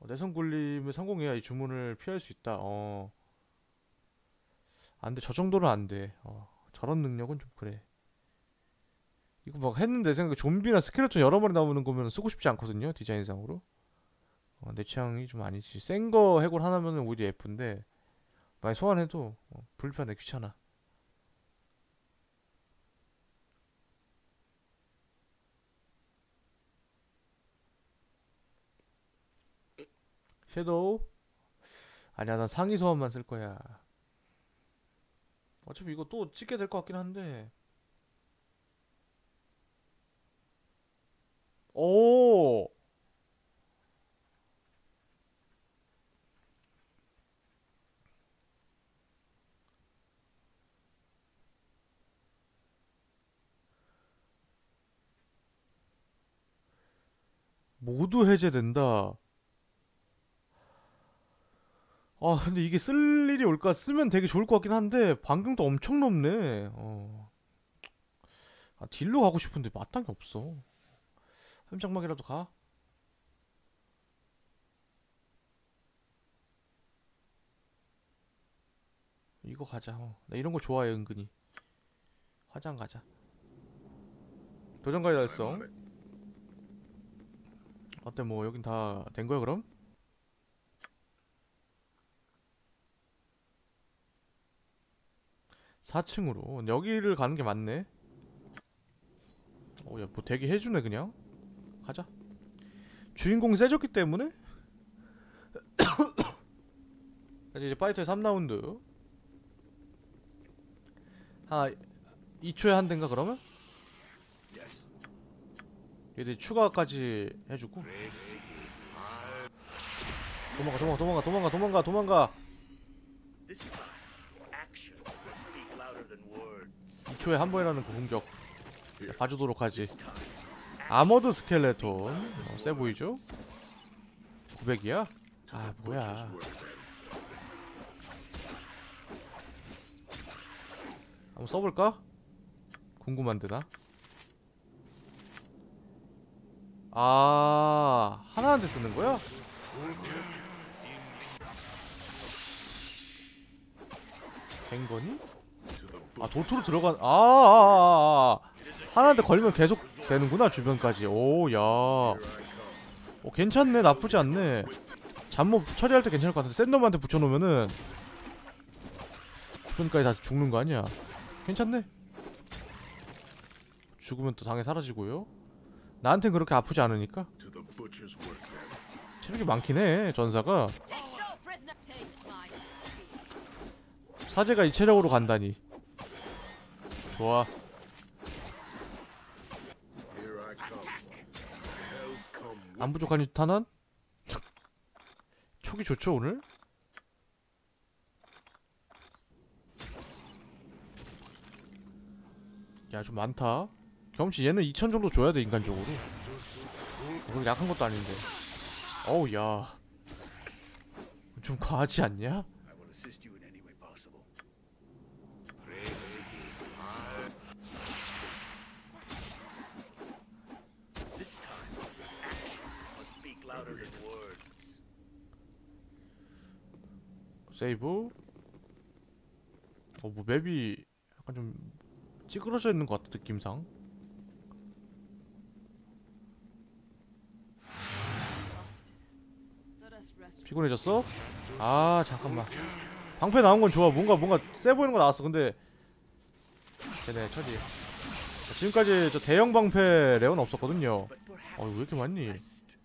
어, 내성 굴림을 성공해야 이 주문을 피할 수 있다. 어. 안 돼. 저 정도는 안 돼. 어. 저런 능력은 좀 그래. 이거 막 했는데 내 생각에 좀비나 스켈레톤 여러 마리 나오는 거면 쓰고 싶지 않거든요. 디자인상으로. 어, 내 취향이 좀 아니지. 센 거 해골 하나면 오히려 예쁜데 많이 소환해도 어, 불편해 귀찮아. 섀도우? 아니야 난 상위 소환만 쓸 거야. 어차피 이거 또 찍게 될 것 같긴 한데. 오! 모두 해제된다 아 근데 이게 쓸 일이 올까? 쓰면 되게 좋을 것 같긴 한데 반경도 엄청 높네. 어. 아 딜로 가고 싶은데 마땅히 없어. 함장막이라도 가. 이거 가자. 어. 나 이런 거 좋아해 은근히. 화장 가자. 도전가이
I'm
달성
on it.
어때? 뭐 여긴 다 된 거야 그럼? 사층으로. 여기를 가는 게 맞네. 어야 뭐 되게 해주네 그냥. 가자. 주인공이 세졌기 때문에? 이제 파이터의 3라운드. 한 2초에 한 대인가 그러면? 얘들 추가까지 해주고. 도망가 도망가 도망가 도망가 도망가 2초에 한 번이라는 그 공격 봐주도록 하지 아머드 스켈레톤 어, 세 보이죠? 900이야? 아 뭐야. 한번 써볼까? 궁금한데 나? 아 하나한테 쓰는 거야? 된 거니? 아. 도토로 들어간 아, 아, 아, 아. 하나한테 걸리면 계속 되는구나 주변까지 오야 오
come.
괜찮네 나쁘지 않네 잡몹 처리할 때 괜찮을 것 같은데 센 놈한테 붙여놓으면은 주변까지 다 죽는 거 아니야 괜찮네 죽으면 또 당에 사라지고요 나한텐 그렇게 아프지 않으니까. 체력이 많긴 해 전사가. 사제가 이 체력으로 간다니 좋아 안 부족하니 탄환? 촉이 좋죠 오늘? 야 좀 많다 경치 얘는 2000 정도 줘야 돼 인간적으로 그렇게 약한 것도 아닌데 어우 야좀 과하지 않냐?
I will assist you in any way possible. This time, actions will speak louder than words.
세이브. 어뭐 맵이 약간 좀 찌그러져 있는 것 같아 느낌상. 피곤해졌어? 아 잠깐만. 방패 나온 건 좋아. 뭔가 뭔가 세 보이는 거 나왔어. 근데 쟤네 처지 지금까지 저 대형 방패 레온 없었거든요.
But perhaps
어, 왜 이렇게 많니?
rest.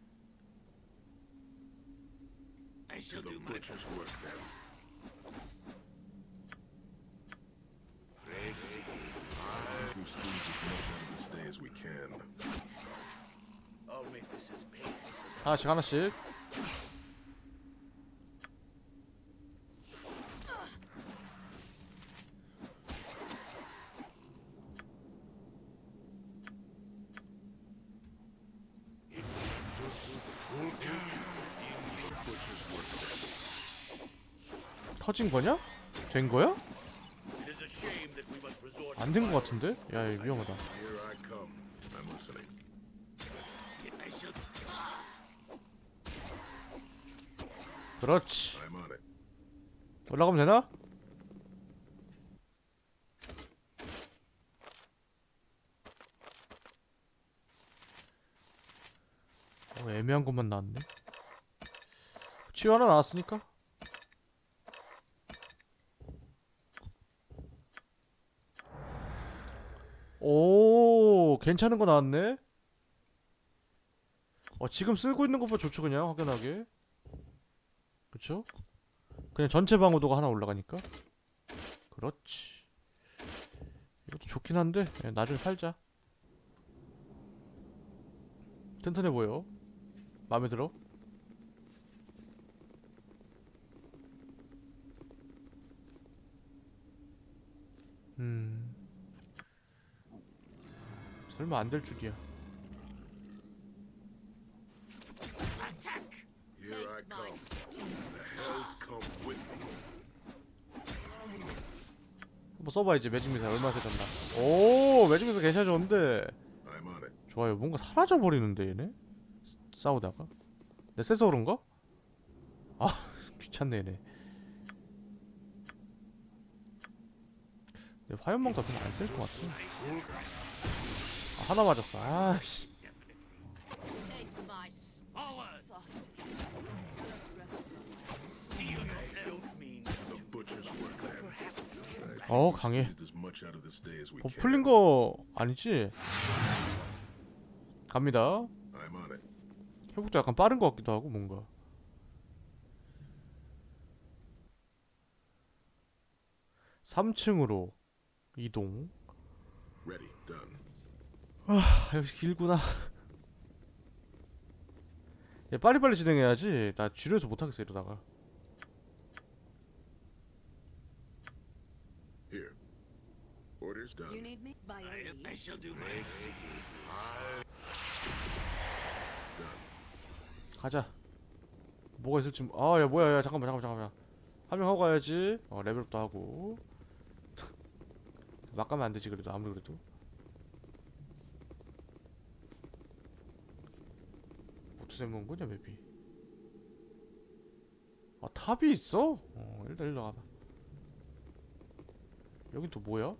I
To
shall
the
do my
butcher's
best.
work then. Keep squeeze as much out of this day as we can.
I'll make this as painless as
하나씩 하나씩 터진 거냐? 된 거야?
It is a shame that we must resort
안된 거 같은데? 야 이거 위험하다
Here I come. I'm listening.
I shall
그렇지. 올라가면 되나? 어, 애매한 것만 나왔네. 치유 하나 나왔으니까. 오 괜찮은 거 나왔네. 어 지금 쓰고 있는 것보다 좋죠 그냥 확연하게 그쵸? 그냥 전체 방어도가 하나 올라가니까? 그렇지. 이것도 좋긴 한데 예, 나중에 팔자. 튼튼해 보여. 마음에 들어? 음. 설마 안 될 줄이야
Here I come. The hells come with me.
한번 써봐 이제 매직 미사 얼마나 세졌나 오 매직 미사
on it.
좋아요 뭔가 사라져 버리는데 얘네 싸우다가 내 세서 그런가? 아 귀찮네 얘네 내 화염망도 그냥 안쓸 것 같아 아, 하나 맞았어 아씨 어 강해
can.
풀린 거 아니지? 갑니다. 회복도 약간 빠른 것 같기도 하고 뭔가 삼층으로 이동
Ready. Done.
아 역시 길구나 얘 빨리빨리 진행해야지 나 지루해서 못하겠어 이러다가
Here. Orders done.
You need me? By your
I,
leave.
I shall do my best.
가자 뭐가 있을지 아 야 뭐야 야 잠깐만 잠깐만 잠깐만 한 명 하고 가야지 어 레벨업도 하고 막 가면 안 되지 그래도 아무리 그래도 어떻게 먹은 거냐 맵이 아 탑이 있어? 어 일단 일로 가봐 여긴 또 뭐야?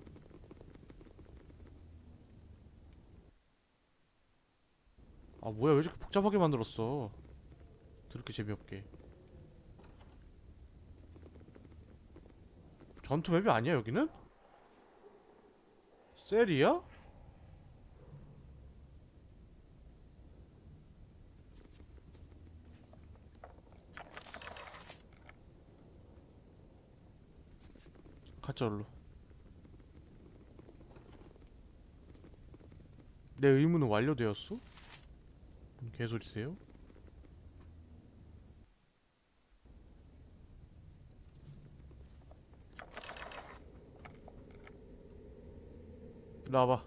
아 뭐야 왜 이렇게 복잡하게 만들었어 그렇게 재미없게 전투 맵이 아니야 여기는? 셀이야? 가짜 얼로 내 의무는 완료되었어? 뭔 개소리세요? 일로 와봐.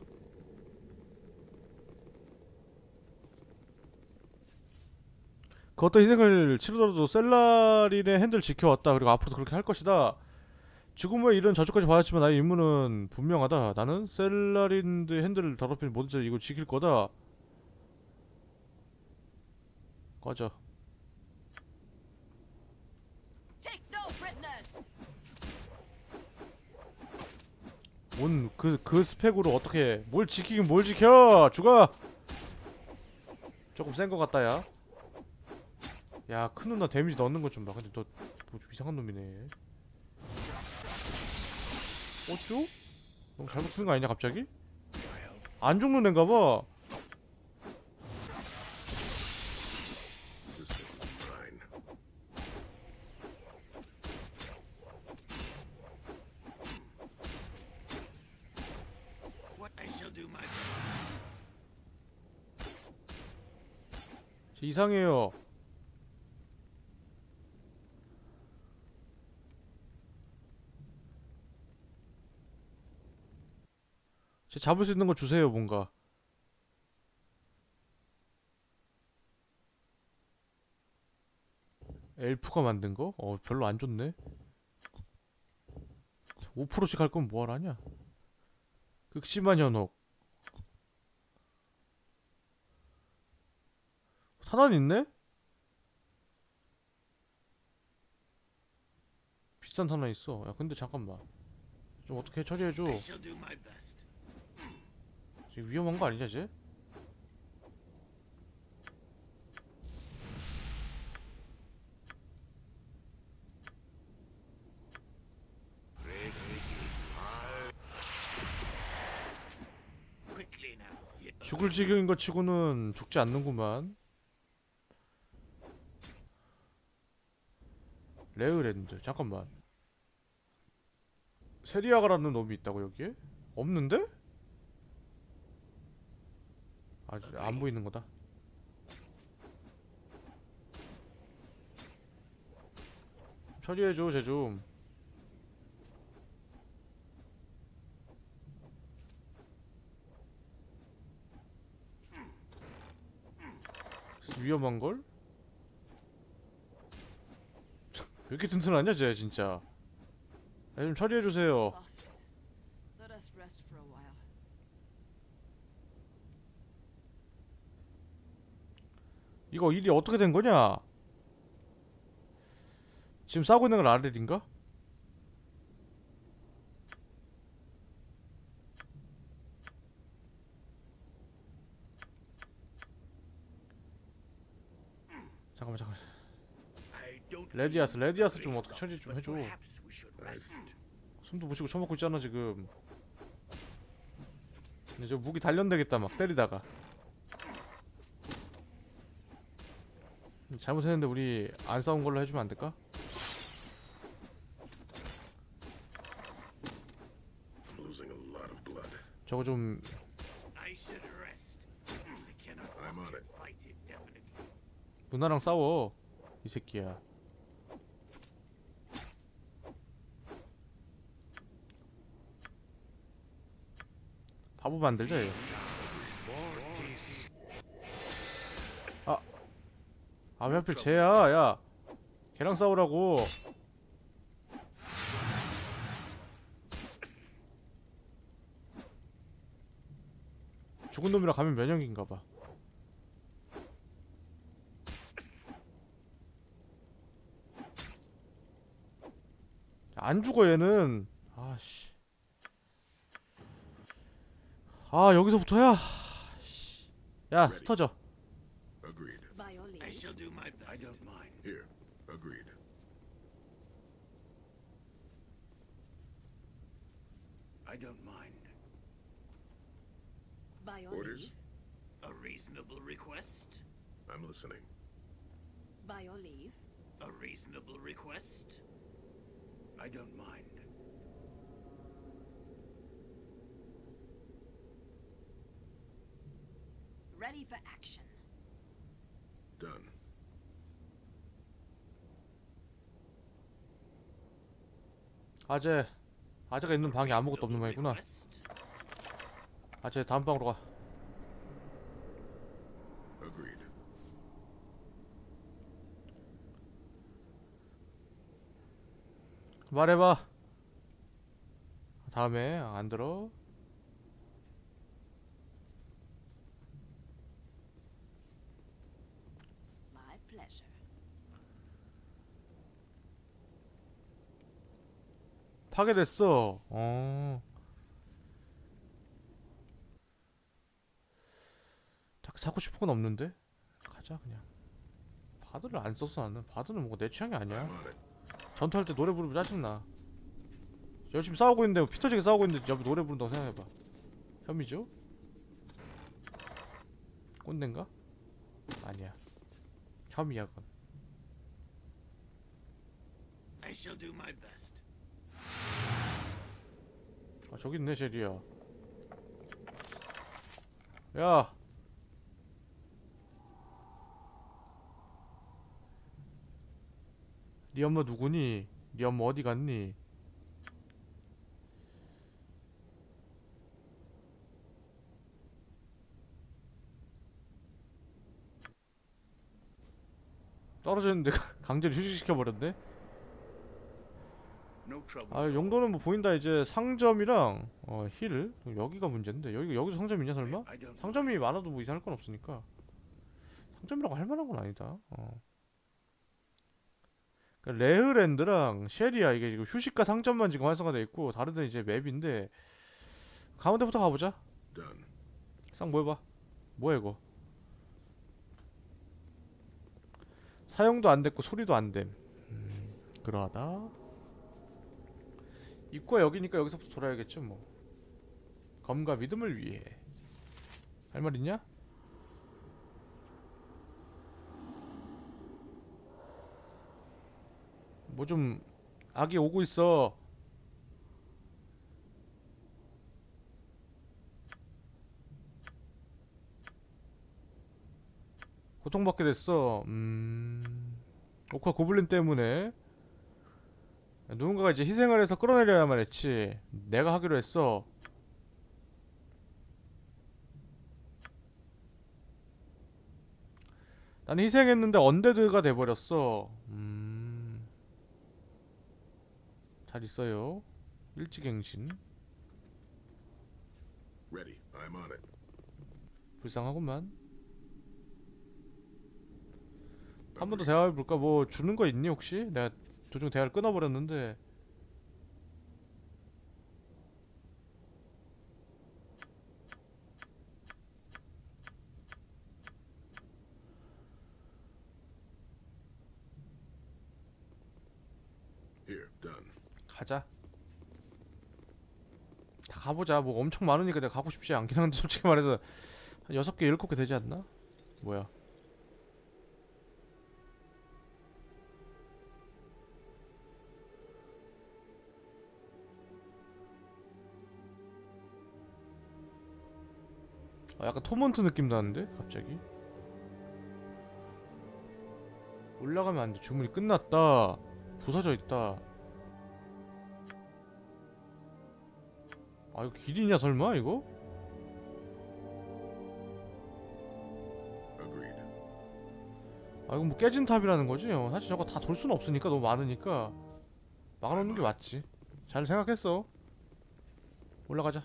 그 어떤 희생을 치르더라도 셀라린의 핸들 지켜왔다. 그리고 앞으로도 그렇게 할 것이다. 죽음 후에 이런 저주까지 받았지만 나의 임무는 분명하다. 나는 셀라린의 핸들을 더럽히는 모든 죄 이걸 지킬 거다 꺼져! 뭔그그 스펙으로 어떻게 뭘 지키긴 뭘 지켜! 죽어! 조금 센거 같다 야 야 큰 누나 데미지 넣는 거좀 봐. 근데 너 뭐, 이상한 놈이네. 어쭈? 너무 잘못 쓰는 거 아니냐 갑자기? 안 죽는 앤가 봐
This one's mine.
What I shall do my
쟤 이상해요. 쟤 잡을 수 있는 거 주세요 뭔가. 엘프가 만든 거? 어 별로 안 좋네. 5%씩 할건 뭐하러 하냐? 극심한 현혹 탄환 있네? 비싼 탄환 있어 야 근데 잠깐만 좀 어떻게 처리해줘. 지금 위험한 거 아니냐 쟤? 죽을 지경인 것 치고는 죽지 않는구만 레흐랜드 잠깐만 세리아가라는 놈이 있다고 여기에? 없는데? 아직 안 보이는 거다 처리해줘 쟤좀 위험한 걸? 왜 이렇게 튼튼하냐 쟤 진짜. 야, 좀 처리해 주세요.
Exhausted. Let us rest for a while.
이거 일이 어떻게 된 거냐? 지금 싸우고 있는 건 아렐인가? 잠깐만 잠깐만.
I don't
레디아스, 레디아스 좀 어떻게 처리 좀 해줘. 숨도 못 쉬고 처먹고 있잖아 지금. 근데 저 무기 단련되겠다 막 때리다가. 잘못했는데 우리 안 싸운 걸로 해주면 안 될까? 저거 좀. 누나랑 싸워 이 새끼야. 바보 만들자 얘. 아, 아 왜 하필 쟤야? 야, 걔랑 싸우라고. 죽은 놈이랑 가면 면역인가 봐. 안 죽어 얘는. 아씨. 아 여기서부터야. 씨. 야 스터져.
Agreed.
By your
I
leave.
shall do my best. I don't mind.
Here. Agreed.
I don't mind.
By your
Orders?
leave.
A reasonable request?
I'm listening.
By your leave.
A reasonable request? I don't mind.
Ready for action.
Done.
아재. 아재가 있는 방에 아무것도 없는 방이구나. 아재 다음 방으로 가.
Agreed.
말해봐. 다음에 안 들어.
My pleasure.
파괴됐어. 어. 자, 사고 싶은 건 없는데? 가자 그냥. 바드를 안 썼어 나는. 바드는 뭔가 내 취향이 아니야. 전투할 때 노래 부르면 짜증나 열심히 싸우고 있는데 피 터지게 싸우고 있는데 옆에 노래 부른다고 생각해봐 혐의죠? 꼰대인가? 아니야 혐의야 그건
I shall do my best.
아 저기 있네 제리야 야 네 엄마 누구니? 네 엄마 어디 갔니? 떨어져 있는데 강제로 휴식시켜 버렸네. 아 용도는 뭐 보인다 이제 상점이랑 어, 힐 여기가 문제인데 여기 여기서 상점 있냐 설마? 상점이 많아도 뭐 이상할 건 없으니까 상점이라고 할 만한 건 아니다. 어. 그러니까 레흐랜드랑 쉐리아 이게 지금 휴식과 상점만 지금 활성화돼 있고 다른 데는 이제 맵인데 가운데부터 가보자. 싹 모여봐. 뭐야 이거? 사용도 안 됐고 소리도 안 됨. 음, 그러하다. 입구가 여기니까 여기서부터 돌아야겠죠 뭐. 검과 믿음을 위해. 할 말 있냐? 뭐 좀 악이 오고 있어. 고통받게 됐어. 음. 오카 고블린 때문에 누군가가 이제 희생을 해서 끌어내려야만 했지. 내가 하기로 했어. 나는 희생했는데 언데드가 돼버렸어. 음. 잘 있어요.
it.
불쌍하구만. 한 번 더 대화해볼까? 뭐 주는 거 있니 혹시? 내가 도중 대화를 끊어버렸는데. 가자. 다 가보자. 뭐 엄청 많으니까 내가 가고 싶지 않긴 한데 솔직히 말해서. 한 6개 7개 되지 않나? 뭐야 아, 약간 토먼트 느낌 나는데? 갑자기? 올라가면 안돼. 주문이 끝났다. 부서져 있다. 아 이거 길이냐 설마 이거? 아 이거 뭐 깨진 탑이라는 거지? 어, 사실 저거 다 돌 수는 없으니까 너무 많으니까. 막아놓는 게 맞지. 잘 생각했어. 올라가자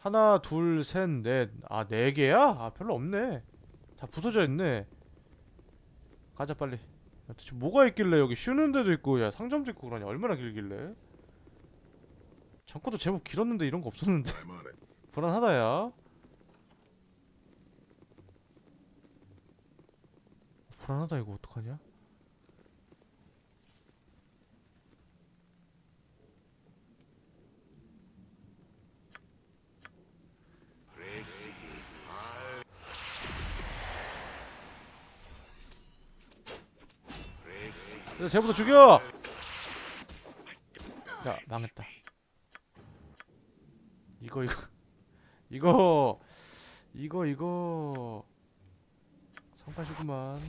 하나 둘 셋 넷 아 네 개야? 아 별로 없네. 다 부서져 있네. 가자 빨리. 야, 대체 뭐가 있길래 여기 쉬는 데도 있고 야 상점도 있고 그러냐? 얼마나 길길래? 창고도 제법 길었는데 이런 거 없었는데. 불안하다 야. 불안하다 이거 어떡하냐 야, 쟤부터 죽여! 야, 망했다. 이거, 이거. 이거, 이거, 이거. 성파시구만.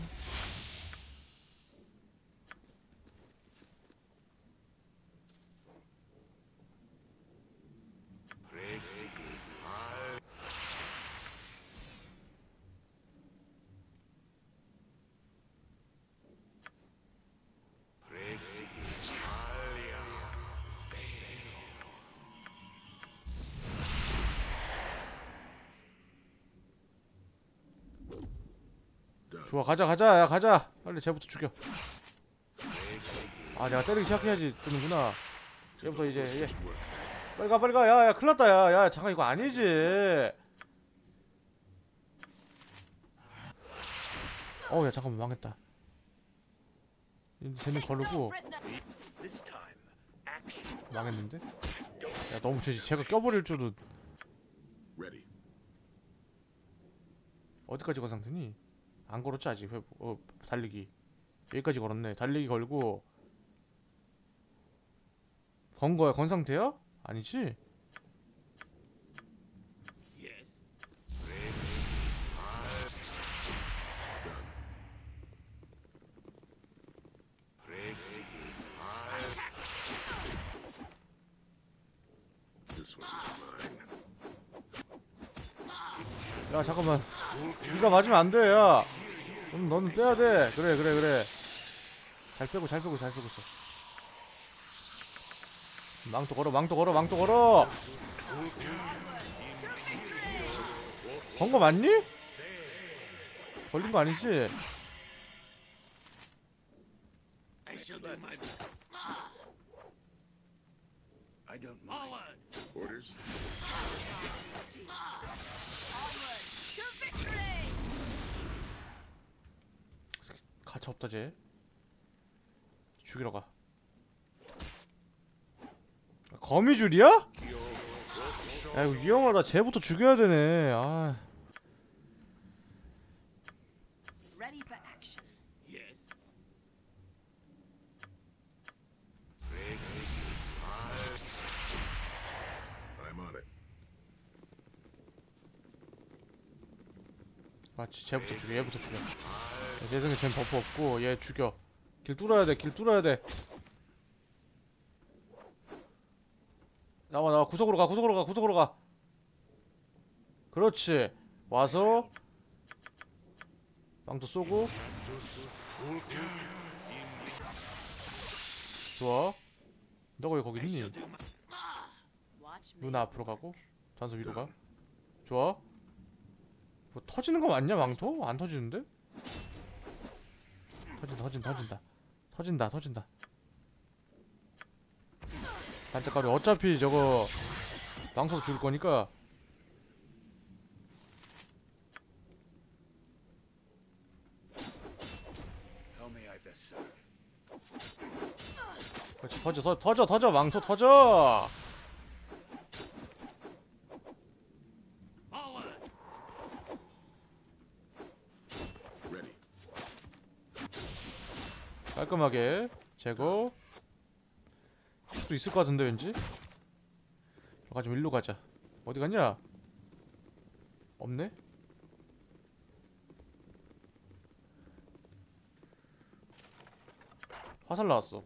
좋아, 가자, 가자, 야, 가자. 빨리 쟤부터 죽여. 아, 내가 때리기 시작해야지 뜨는구나. 얘부터 이제, 얘. 빨리 가, 빨리 가. 야, 야, 큰일 났다, 야, 야, 잠깐, 이거 아니지. 어야 잠깐만 망했다 이- 쟤는
action.
망했는데 야 너무 쟤, 제가 껴버릴 줄은. 어디까지 건 상태니? 안 걸었지 아직 회, 어, 달리기. 여기까지 걸었네. 달리기 걸고. 건 거야? 건 상태야? 아니지? 야 잠깐만. 네가 맞으면 안돼 야 음, 너는 빼야 돼 그래 그래 그래 잘 빼고 잘 빼고 잘 빼고 있어 망토 걸어 망토 걸어 망토 걸어 건 거 맞니? 걸린 거 아니지? 가차 없다 쟤. 죽이러 가. 거미줄이야? 야 이거 위험하다. 쟤부터 죽여야 되네. 아
Ready for action.
Yes.
I'm on it.
맞지 쟤부터 죽여 얘부터 죽여. 제 생에 쟤는 버프 없고 얘 죽여. 길 뚫어야 돼길 뚫어야 돼. 나와 나와. 구석으로 가 구석으로 가 구석으로 가. 그렇지. 와서 빵도 쏘고. 좋아. 너가 왜 거기 있니. 누나 앞으로 가고 전서 위로 가. 좋아 뭐 터지는 거 맞냐 망토? 안 터지는데? 터진다 터진다 터진다 터진다 터진다 반짝가루 어차피 저거 망토도 죽을 거니까? 그렇지 터져 터, 터져 터져 망토 터져 깔끔하게 제거 또 있을 것 같은데 왠지? 가지 일로 가자. 어디 갔냐? 없네? 화살 나왔어.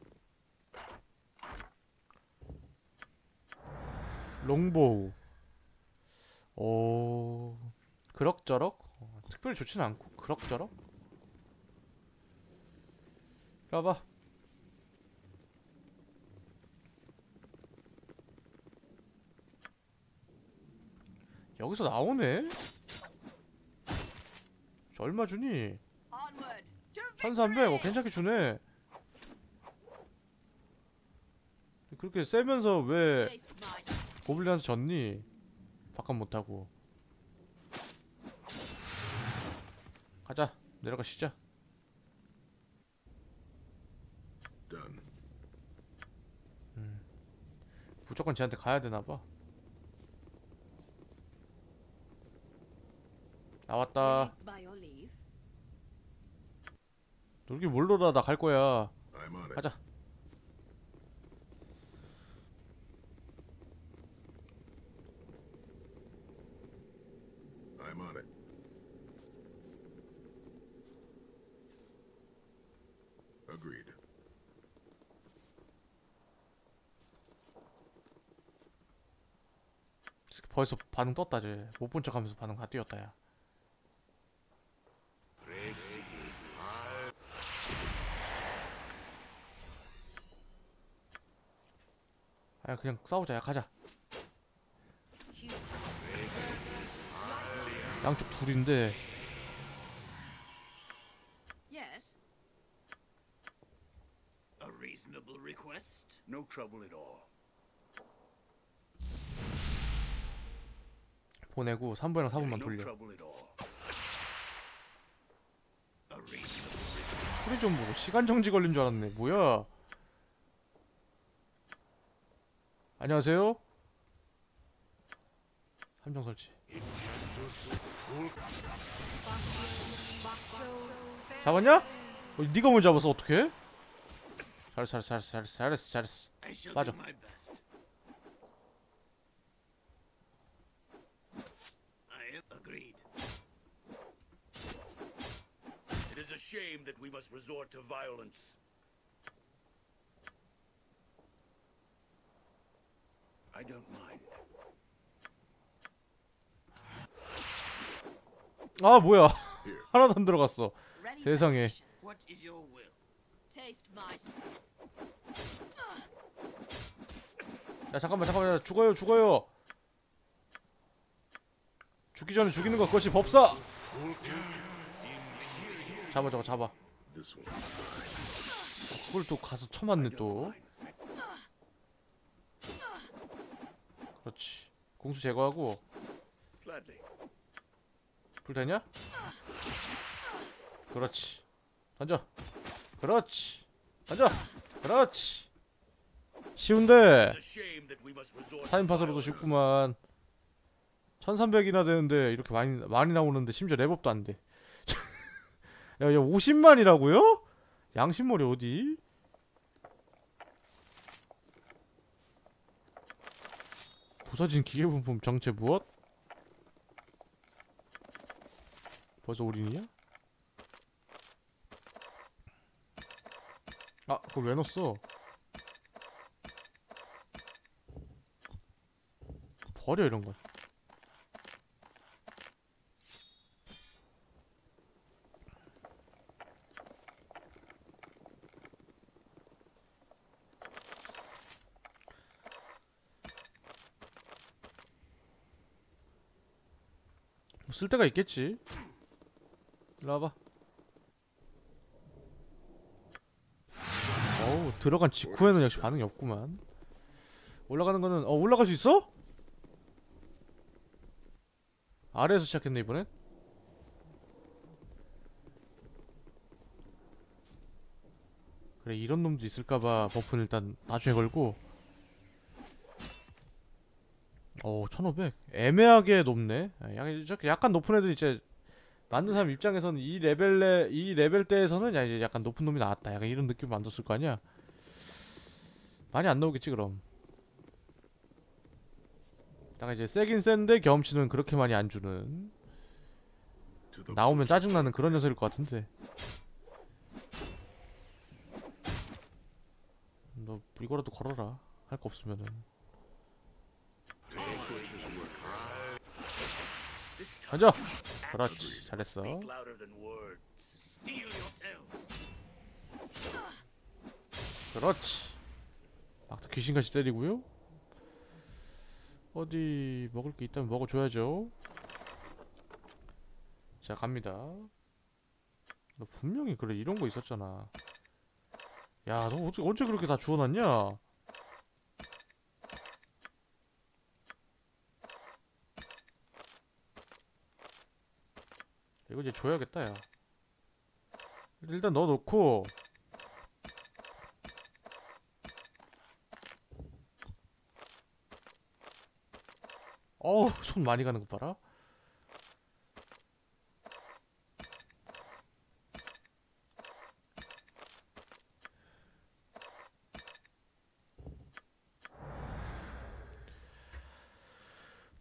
롱보우. 오. 그럭저럭? 어, 특별히 좋지는 않고 그럭저럭 와봐 여기서 나오네? 저 얼마 주니?
Onward to
1300
victory.
어, 괜찮게 주네 그렇게 세면서 왜 고블린한테 졌니? 바깥 못하고 가자 내려가 쉬자
Done.
무조건 쟤한테 가야 되나 봐 나왔다
By your leave.
놀기 뭘 놀아 나 갈 거야. 가자
I'm on it. Agreed.
벌써 반응 떴다 쟤 못 본 척하면서 반응 다 띄웠다 야 아 그냥 싸우자 야 가자 양쪽 둘인데
Yes.
A reasonable request? No trouble at all.
보내고 3번이랑 4번만
no
돌려 소리 좀 보고 시간 정지 걸린 줄 알았네. 뭐야? 안녕하세요. 함정 설치. 잡았냐? 어, 네가 뭘 잡았어? 어떻게? 잘했어, 잘했어, 잘했어, 잘했어, 잘했어.
Shall
맞아.
do my best. I am agreed. It is a shame that we must resort to violence. I don't mind.
아 뭐야? 하나도 안 들어갔어. 세상에.
action.
What is your will?
Taste my
야 잠깐만 잠깐만 죽어요 죽어요. 죽기 전에 죽이는 거 그것이 법사. 잡아 잡아 잡아. 그걸 또 가서 쳐맞네 또. 그렇지. 공수 제거하고. 불 되냐? 그렇지. 던져. 그렇지. 던져. 그렇지. 쉬운데 사인 파서로도
violence.
쉽구만. 1300이나 되는데 이렇게 많이 많이 나오는데 심지어 랩업도 안 돼. 야, 야 50만이라고요? 양심머리 어디? 부서진 기계부품 정체 무엇? 벌써 올인이야? 아, 그걸 왜 넣었어? 버려 이런 거. 쓸 데가 있겠지. 와봐. 어우 들어간 직후에는 역시 반응이 없구만. 올라가는 거는 어 올라갈 수 있어? 아래에서 시작했네 이번엔. 그래 이런 놈도 있을까봐 버프는 일단 나중에 걸고. 어 1500. 애매하게 높네. 아, 약간 높은 애들 이제 만든 사람 입장에서는 이 레벨에 이 레벨대에서는 야 이제 약간 높은 놈이 나왔다. 약간 이런 느낌 만들었을 거 아니야. 많이 안 나오겠지 그럼. 딱 이제 세긴 센데 경험치는 그렇게 많이 안 주는 나오면 짜증나는 그런 녀석일 것 같은데. 너 이거라도 걸어라. 할 거 없으면은. 던져. 그렇지. 잘했어. 그렇지. 막타 귀신같이 때리고요. 어디 먹을 게 있다면 먹어줘야죠. 자 갑니다. 너 분명히 그래 이런 거 있었잖아. 야너 어떻게 언제 그렇게 다 주워놨냐? 이거 이제 줘야겠다 야. 일단 넣어놓고. 어우 손 많이 가는 거 봐라.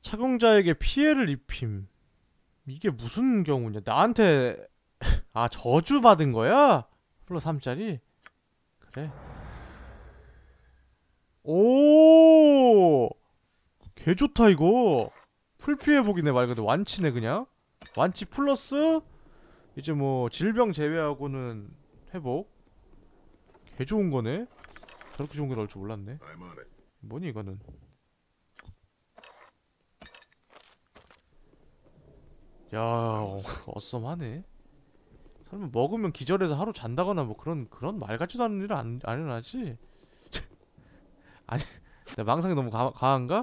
착용자에게 피해를 입힘 이게 무슨 경우냐? 나한테 아 저주 받은 거야? 플러스 3짜리? 그래. 오! 개 좋다 이거. 풀피 회복이네 말 그대로. 완치네 그냥. 완치 플러스 이제 뭐 질병 제외하고는 회복. 개 좋은 거네. 저렇게 좋은 게 나올 줄 몰랐네. 뭐니 이거는 야 어, 어썸하네. 설마 먹으면 기절해서 하루 잔다거나 뭐 그런 그런 말 같지도 않은 일은 안, 안 일어나지? 아니 내 망상이 너무 가, 과한가?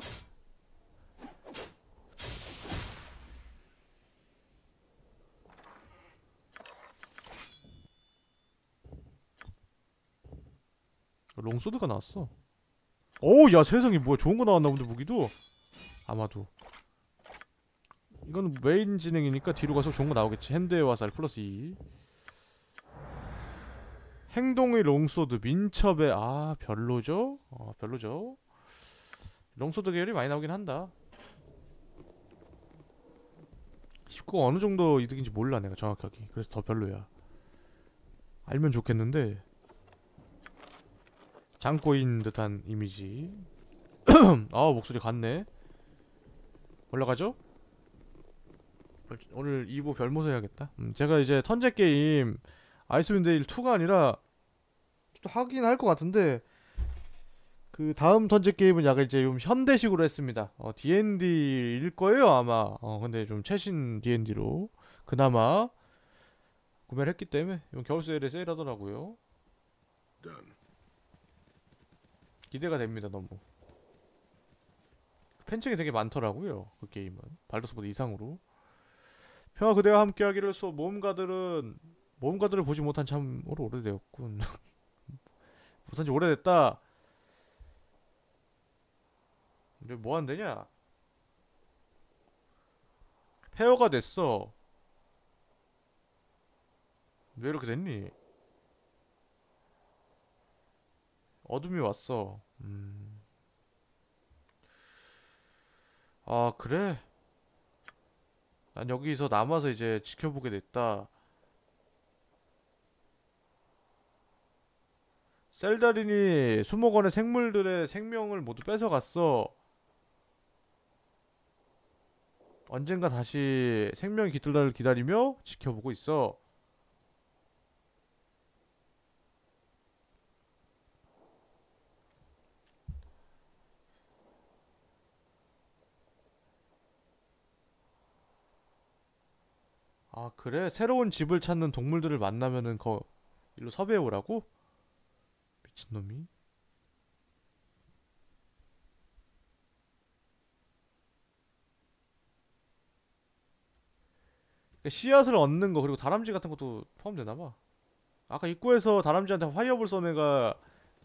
longsword가 나왔어. 오야 세상에 뭐야. 좋은 거 나왔나 본데 무기도? 아마도 이거는 메인 진행이니까 뒤로 가서 좋은 거 나오겠지. 핸드의 화살 플러스 2 행동의 longsword 민첩의 아 별로죠? 어 별로죠. longsword 계열이 많이 나오긴 한다. 19 어느 정도 이득인지 몰라 내가 정확하게. 그래서 더 별로야. 알면 좋겠는데. 장꼬인 듯한 이미지. 아 목소리 같네. 올라가죠? 오늘 2부 별모서 해야겠다? 음, 제가 이제 턴제 게임 아이스윈드 데일 2가 아니라 또 하긴 할 것 같은데 그 다음 턴제 게임은 약간 이제 좀 현대식으로 했습니다. 어, D&D일 거예요 아마. 어 근데 좀 최신 D&D로 그나마 구매를 했기 때문에 이번 겨울 세일에 세일하더라고요. 기대가 됩니다 너무. 팬층이 되게 많더라고요 그 게임은. 발더스보다 이상으로 평화 그대와 함께하기를 소 모험가들은 모험가들을 보지 못한 참으로 오래되었군 못한 지 오래됐다 근데 뭐 한대냐 폐허가 됐어 왜 이렇게 됐니 어둠이 왔어. 음. 아, 그래? 난 여기서 남아서 이제 지켜보게 됐다. 셀다린이 수목원의 생물들의 생명을 모두 뺏어갔어. 언젠가 다시 생명이 깃들 날을 기다리며 지켜보고 있어. 아 그래? 새로운 집을 찾는 동물들을 만나면은 거 일로 섭외해 오라고? 미친놈이 그러니까 씨앗을 얻는 거 그리고 다람쥐 같은 것도 포함되나봐 아까 입구에서 다람쥐한테 fireball 쏜 애가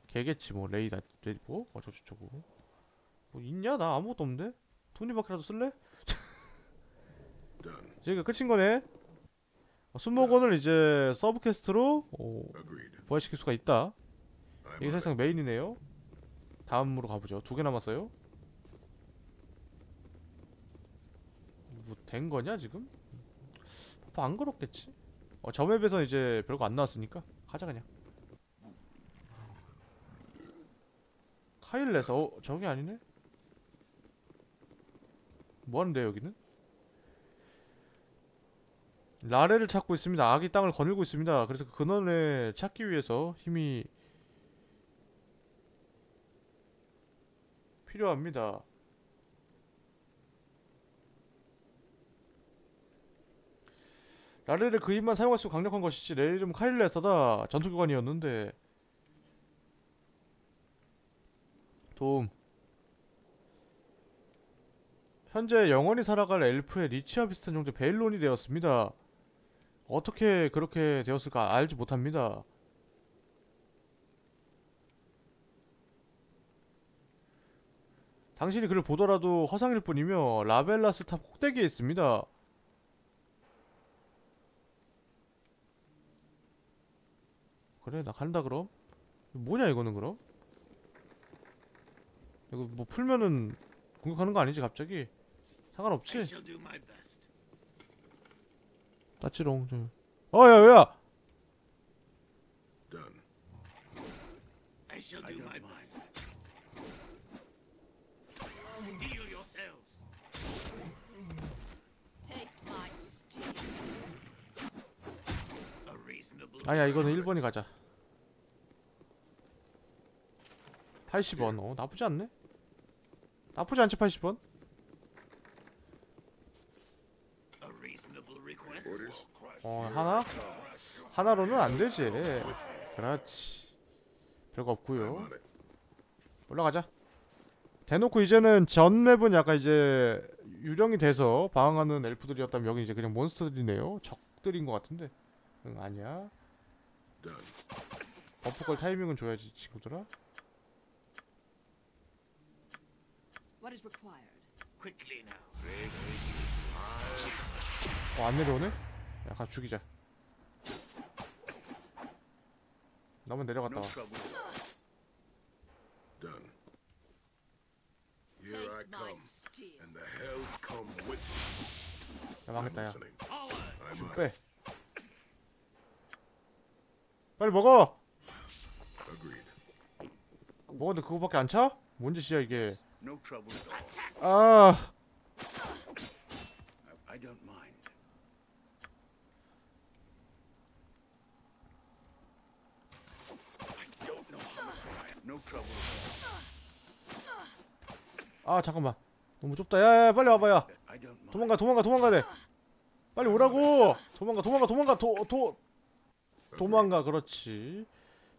걔겠지 뭐 레이다 레이 뭐? 어쩌고저쩌고 뭐 있냐? 나 아무것도 없는데? 톱니바퀴라도 쓸래? 이제 끝인 거네. 어, 수목원을 이제 sub quest로 어,
Agreed.
부활시킬 수가 있다. 이게. 사실상 메인이네요. 다음으로 가보죠. 두 개 남았어요. 뭐 된 거냐 지금? 뭐안 그렇겠지? 어, 저 맵에서 이제 별거 안 나왔으니까 가자 그냥. 카일레서 어 저게 아니네? 뭐 하는데 여기는? 라레를 찾고 있습니다. 아기 땅을 거닐고 있습니다. 그래서 그 근원을 찾기 위해서 힘이 필요합니다. 라레를 그 힘만 사용할 수 강력한 것이지 내 이름 카일레서다 전투교관이었는데 도움 현재 영원히 살아갈 엘프의 리치와 비슷한 존재 베일론이 되었습니다. 어떻게 그렇게 되었을까 알지 못합니다. 당신이 그를 보더라도 허상일 뿐이며 라벨라스 탑 꼭대기에 있습니다. 그래 나 간다 그럼. 뭐냐 이거는 그럼? 이거 뭐 풀면은 공격하는 거 아니지 갑자기? 상관없지
I shall do my best.
따찌롱 저 어야 야
Done.
I shall do my best. Steel yourselves.
Taste my steel.
A reasonable.
아야 이거는 1번이 가자 80원 어 나쁘지 않네 나쁘지 않지 80원 어 하나? 하나로는 안 되지. 그렇지. 별거 없고요. 올라가자. 대놓고 이제는 전 맵은 약간 이제 유령이 돼서 방황하는 엘프들이었다면 여기 이제 그냥 몬스터들이네요. 적들인 것 같은데. 응 아니야. 버프 걸 타이밍은 줘야지 친구들아.
What is required?
Quickly now.
어, 안 내려오네? 야, 가 죽이자. 나만 내려갔다 와.
trouble.
Done. Here
Taste
I
my
come,
steel.
and the hells come with me.
야, 망했다, 야.
I'm
빼. 빨리 먹어!
Agreed.
먹었는데 그거밖에 안 차? 뭔 짓이야, 이게.
No trouble at all.
아,
I, I don't mind. I don't know how much I am. No trouble at all.
아, 잠깐만. 너무 좁다. 야, 야, 빨리 와봐, 야.
I don't mind.
도망가, 도망가, 도망가야 돼. 빨리 오라고! 도망가, 도망가, 도망가, 도, 도, 도망가, 그렇지.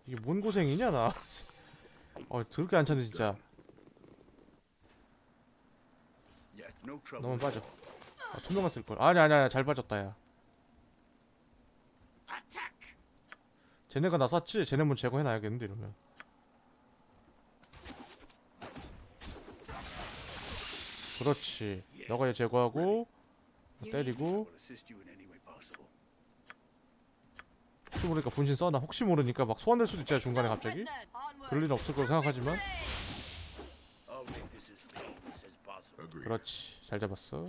이게 뭔 고생이냐, 나. 어, 더럽게 안 차네, 진짜. 너만 빠져. 아, 투명한 쓸걸. 아니, 아니, 아니, 잘 빠졌다, 야. 쟤네가 나 쐈지? 쟤네 먼저 제거해놔야겠는데, 이러면. 그렇지. 너가 얘 제거하고, 때리고. 혹시 모르니까 분신 써놔. 혹시 모르니까 막 소환될 수도 있잖아, 중간에 갑자기. 그럴 일은 없을 거라고 생각하지만.
Agreed.
그렇지. 잘 잡았어.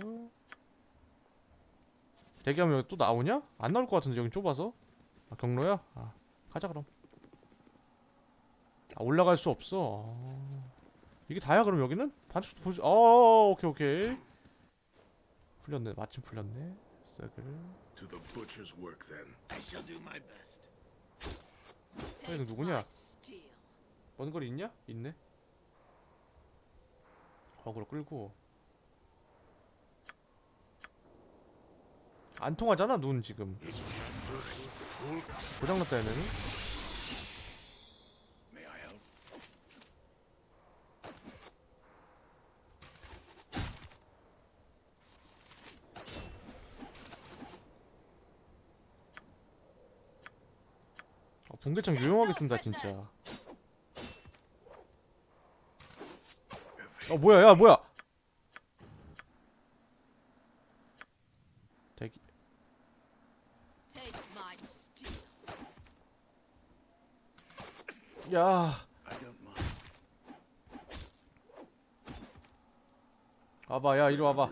대기하면 여기 또 나오냐? 안 나올 것 같은데 여기 좁아서. 아, 경로야? 아, 가자 그럼. 아, 올라갈 수 없어. 아, 이게 다야 그럼 여기는? 반죽도 볼 수... 어, 오케이 오케이. 풀렸네. 마침 풀렸네. 썩을.
To the butcher's work then.
I shall do my best.
이거
Taste
누구냐?
my steel.
먼 거리 있냐? 있네. 어그로 끌고. 안 통하잖아 눈 지금. 고장났다 얘네는. 어, 붕괴창 유용하게 쓴다 진짜. 어 뭐야 야 뭐야? 대기. 야. 와봐 야 이리 와봐.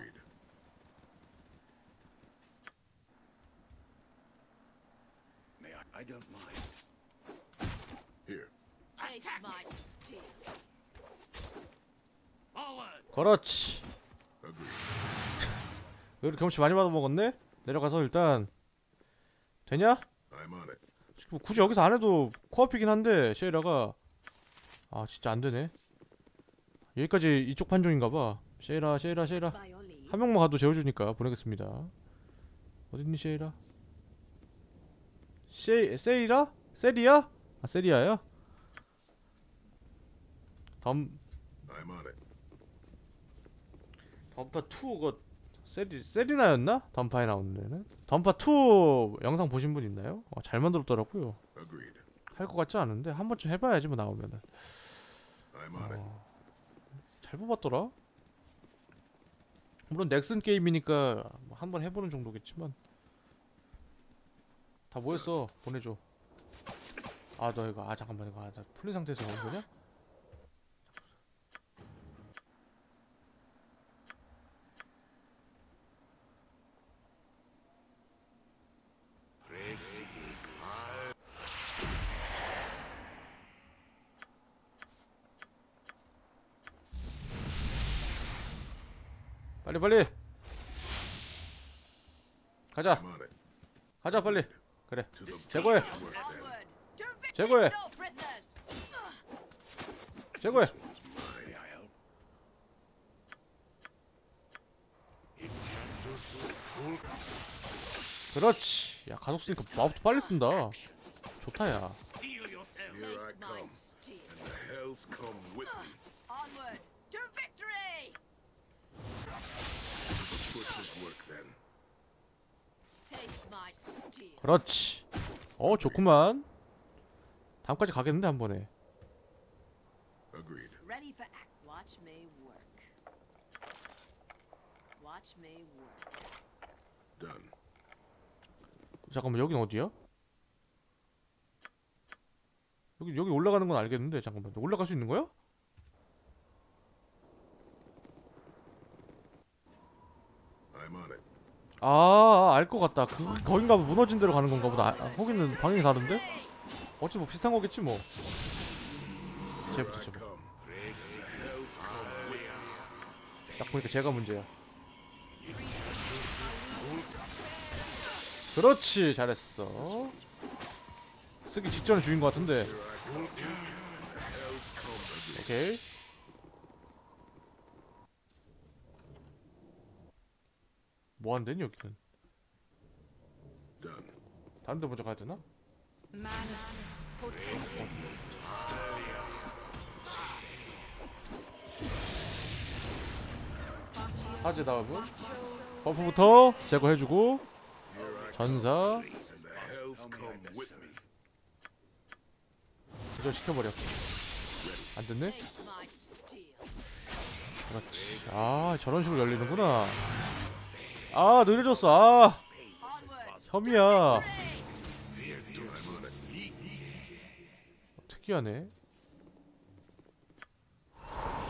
I don't mind.
그렇지.
Agreed.
여기 경치 많이 받아 먹었네. 내려가서 일단 되냐? 뭐 굳이 여기서 안 해도 코앞이긴 한데 쉐이라가 아 진짜 안 되네. 여기까지 이쪽 판정인가봐.
By your leave.
한 명만 가도 재워주니까 보내겠습니다. 어딨니 쉐이라? 쉐이 세이라? 세리야? 아 세리야야? 덤
I'm
덤파 2가 세리 세리나였나? 덤파에 나오는 데는 덤파 2 영상 보신 분 있나요? 어, 잘 만들었더라고요. 할 것 같지 않은데 한 번쯤 해봐야지 뭐 나오면은. 어, 잘 뽑았더라. 물론 넥슨 게임이니까 뭐 한번 해보는 정도겠지만 다 뭐했어 보내줘. 아 너 이거 아 잠깐만 이거 아, 나 풀린 상태에서 나온 거냐? 빨리 빨리 가자. 가자 빨리 그래 제거해. 제거해. 제거해? 그렇지 야 가속 쓰니까 마법도 빨리 쓴다 좋다 야
Steel yourself.
Here I
Taste my
come,
steel.
and the hells come with me.
Onward. To victory.
To the butcher's work then.
Taste my steel.
그렇지 어 좋구만 다음까지 가겠는데 한 번에
Agreed.
Ready for act. Watch me work. Watch me work.
Done.
잠깐만 여긴 어디야? 여기 여기 올라가는 건 알겠는데 잠깐만 올라갈 수 있는 거야?
I'm on it.
아, 알 것 같다. 그 거긴가 봐. 무너진 데로 가는 건가 보다. 아, 거기는 방향이 다른데? 어찌 뭐 비슷한 거겠지 뭐. 쟤부터
with me.
딱 보니까 제가 문제야. 그렇지, 잘했어. 쓰기 직전에 죽인 것 같은데. 오케이. 뭐 한대니 여기는? 다른 데 먼저 가야 되나? 사제 다음은 버프부터 제거해주고 전사. 기절 시켜버려 안 됐네? 그렇지 아 저런 식으로 열리는구나 아 느려졌어. 아. 혐이야. 어, 특이하네.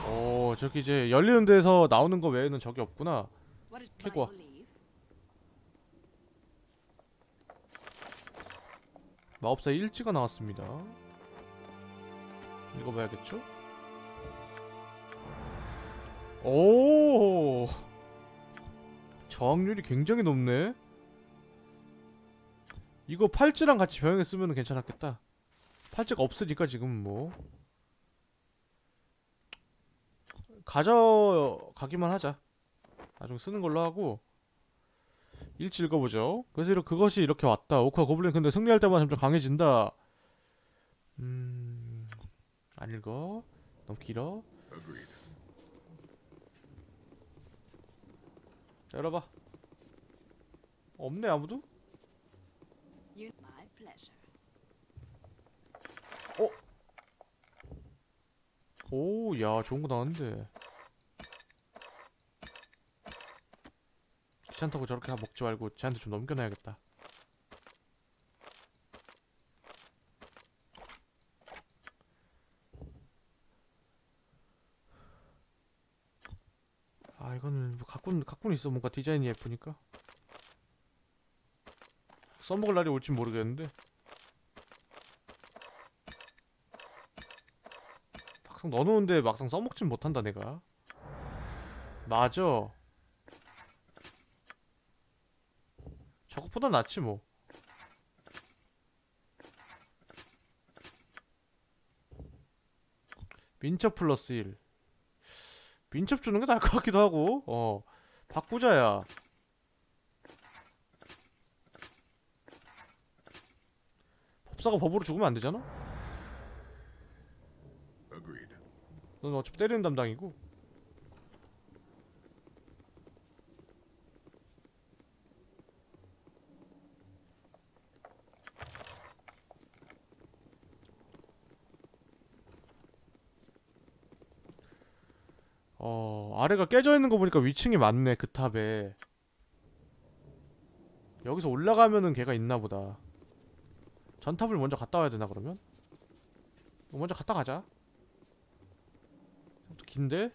오 저기 이제 열리는 데서 나오는 거 외에는 적이 없구나.
Your leave?
마법사 일지가 나왔습니다. 읽어봐야겠죠? 오 저항률이 굉장히 높네. 이거 팔찌랑 같이 병행해 쓰면 괜찮았겠다. 팔찌가 없으니까 지금 뭐. 가져가기만 하자. 나중에 쓰는 걸로 하고. 일치 읽어보죠. 그래서 그것이 이렇게 왔다. 오카 고블린 근데 승리할 때마다 점점 강해진다. 음... 안 읽어. 너무 길어
Agreed.
자 열어봐 없네 아무도?
You my pleasure.
오, 야, 좋은 거 나왔는데. 귀찮다고 저렇게 다 먹지 말고 쟤한테 좀 넘겨놔야겠다. 아, 이거는 뭐 갖고는 갖고는 있어. 뭔가 디자인이 예쁘니까. 써먹을 날이 올진 모르겠는데. 막상 넣어놓은데 막상 써먹진 못한다 내가 맞아 저것보다 낫지 뭐 민첩 플러스 1 민첩 주는 게 나을 것 같기도 하고. 어 바꾸자야. 법사가 법으로 죽으면 안 되잖아? 넌 어차피 때리는 담당이고 어 아래가 깨져 있는 거 보니까 위층이 많네 그 탑에 여기서 올라가면은 걔가 있나 보다 전탑을 먼저 갔다 와야 되나 그러면? 먼저 갔다 가자 또 긴데?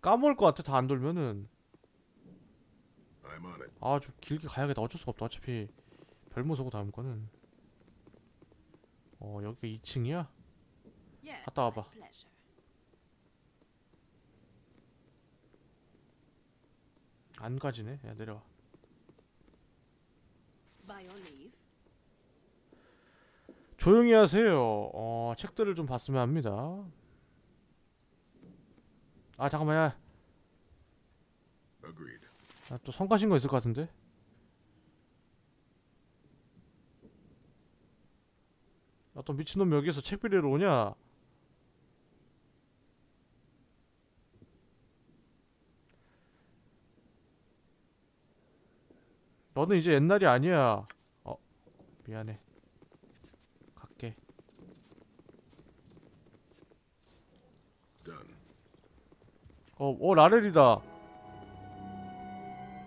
까먹을 것 같아 다 안 돌면은. 아 좀 길게 가야겠다 어쩔 수가 없다 어차피 별무서고 다음 거는 어 여기가 2층이야?
Yeah.
갔다 와봐
my pleasure.
안 가지네 야 내려와
By your leave.
조용히 하세요 어 책들을 좀 봤으면 합니다 아 잠깐만 야
Agreed.
아, 또 성가신 거 있을 것 같은데? 어떤 미친놈 여기에서 책 빌리러 오냐? 너는 이제 옛날이 아니야. 어, 미안해. 갈게. 어, 어 라렐이다.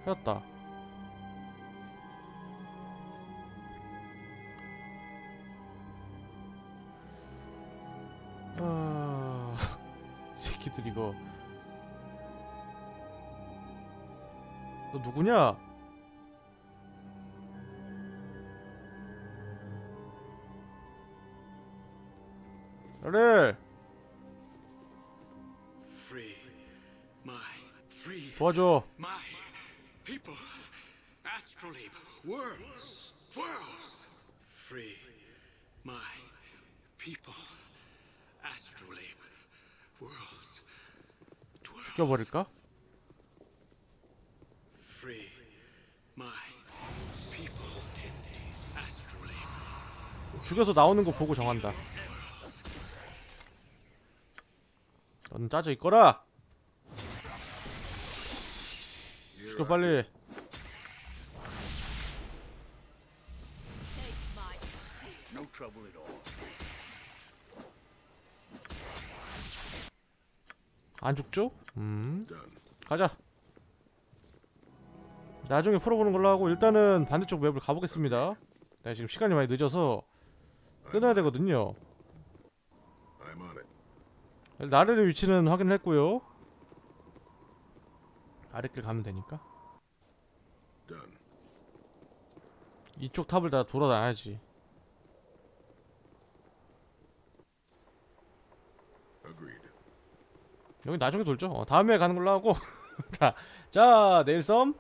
해왔다 아... 이 새끼들 이거 너 누구냐?
My people. Astrolabe worlds worlds.
죽여버릴까? 죽여서 나오는 거 보고 정한다 넌 짜져 있거라 죽여 빨리. 안 죽죠? 음. 가자 나중에 풀어보는 걸로 하고 일단은 반대쪽 맵을 가보겠습니다 네, 지금 시간이 많이 늦어서 끊어야 되거든요. 나르의 위치는 확인했고요. 아랫길 가면 되니까. 이쪽 탑을 다 돌아다녀야지. 여기 나중에 돌죠. 어, 다음에 가는 걸로 하고. 자, 자 내일 썸.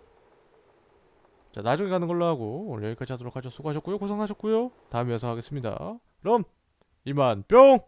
자, 나중에 가는 걸로 하고. 오늘 여기까지 하도록 하죠. 수고하셨고요. 고생하셨고요. 다음에 영상 하겠습니다. 그럼 이만 뿅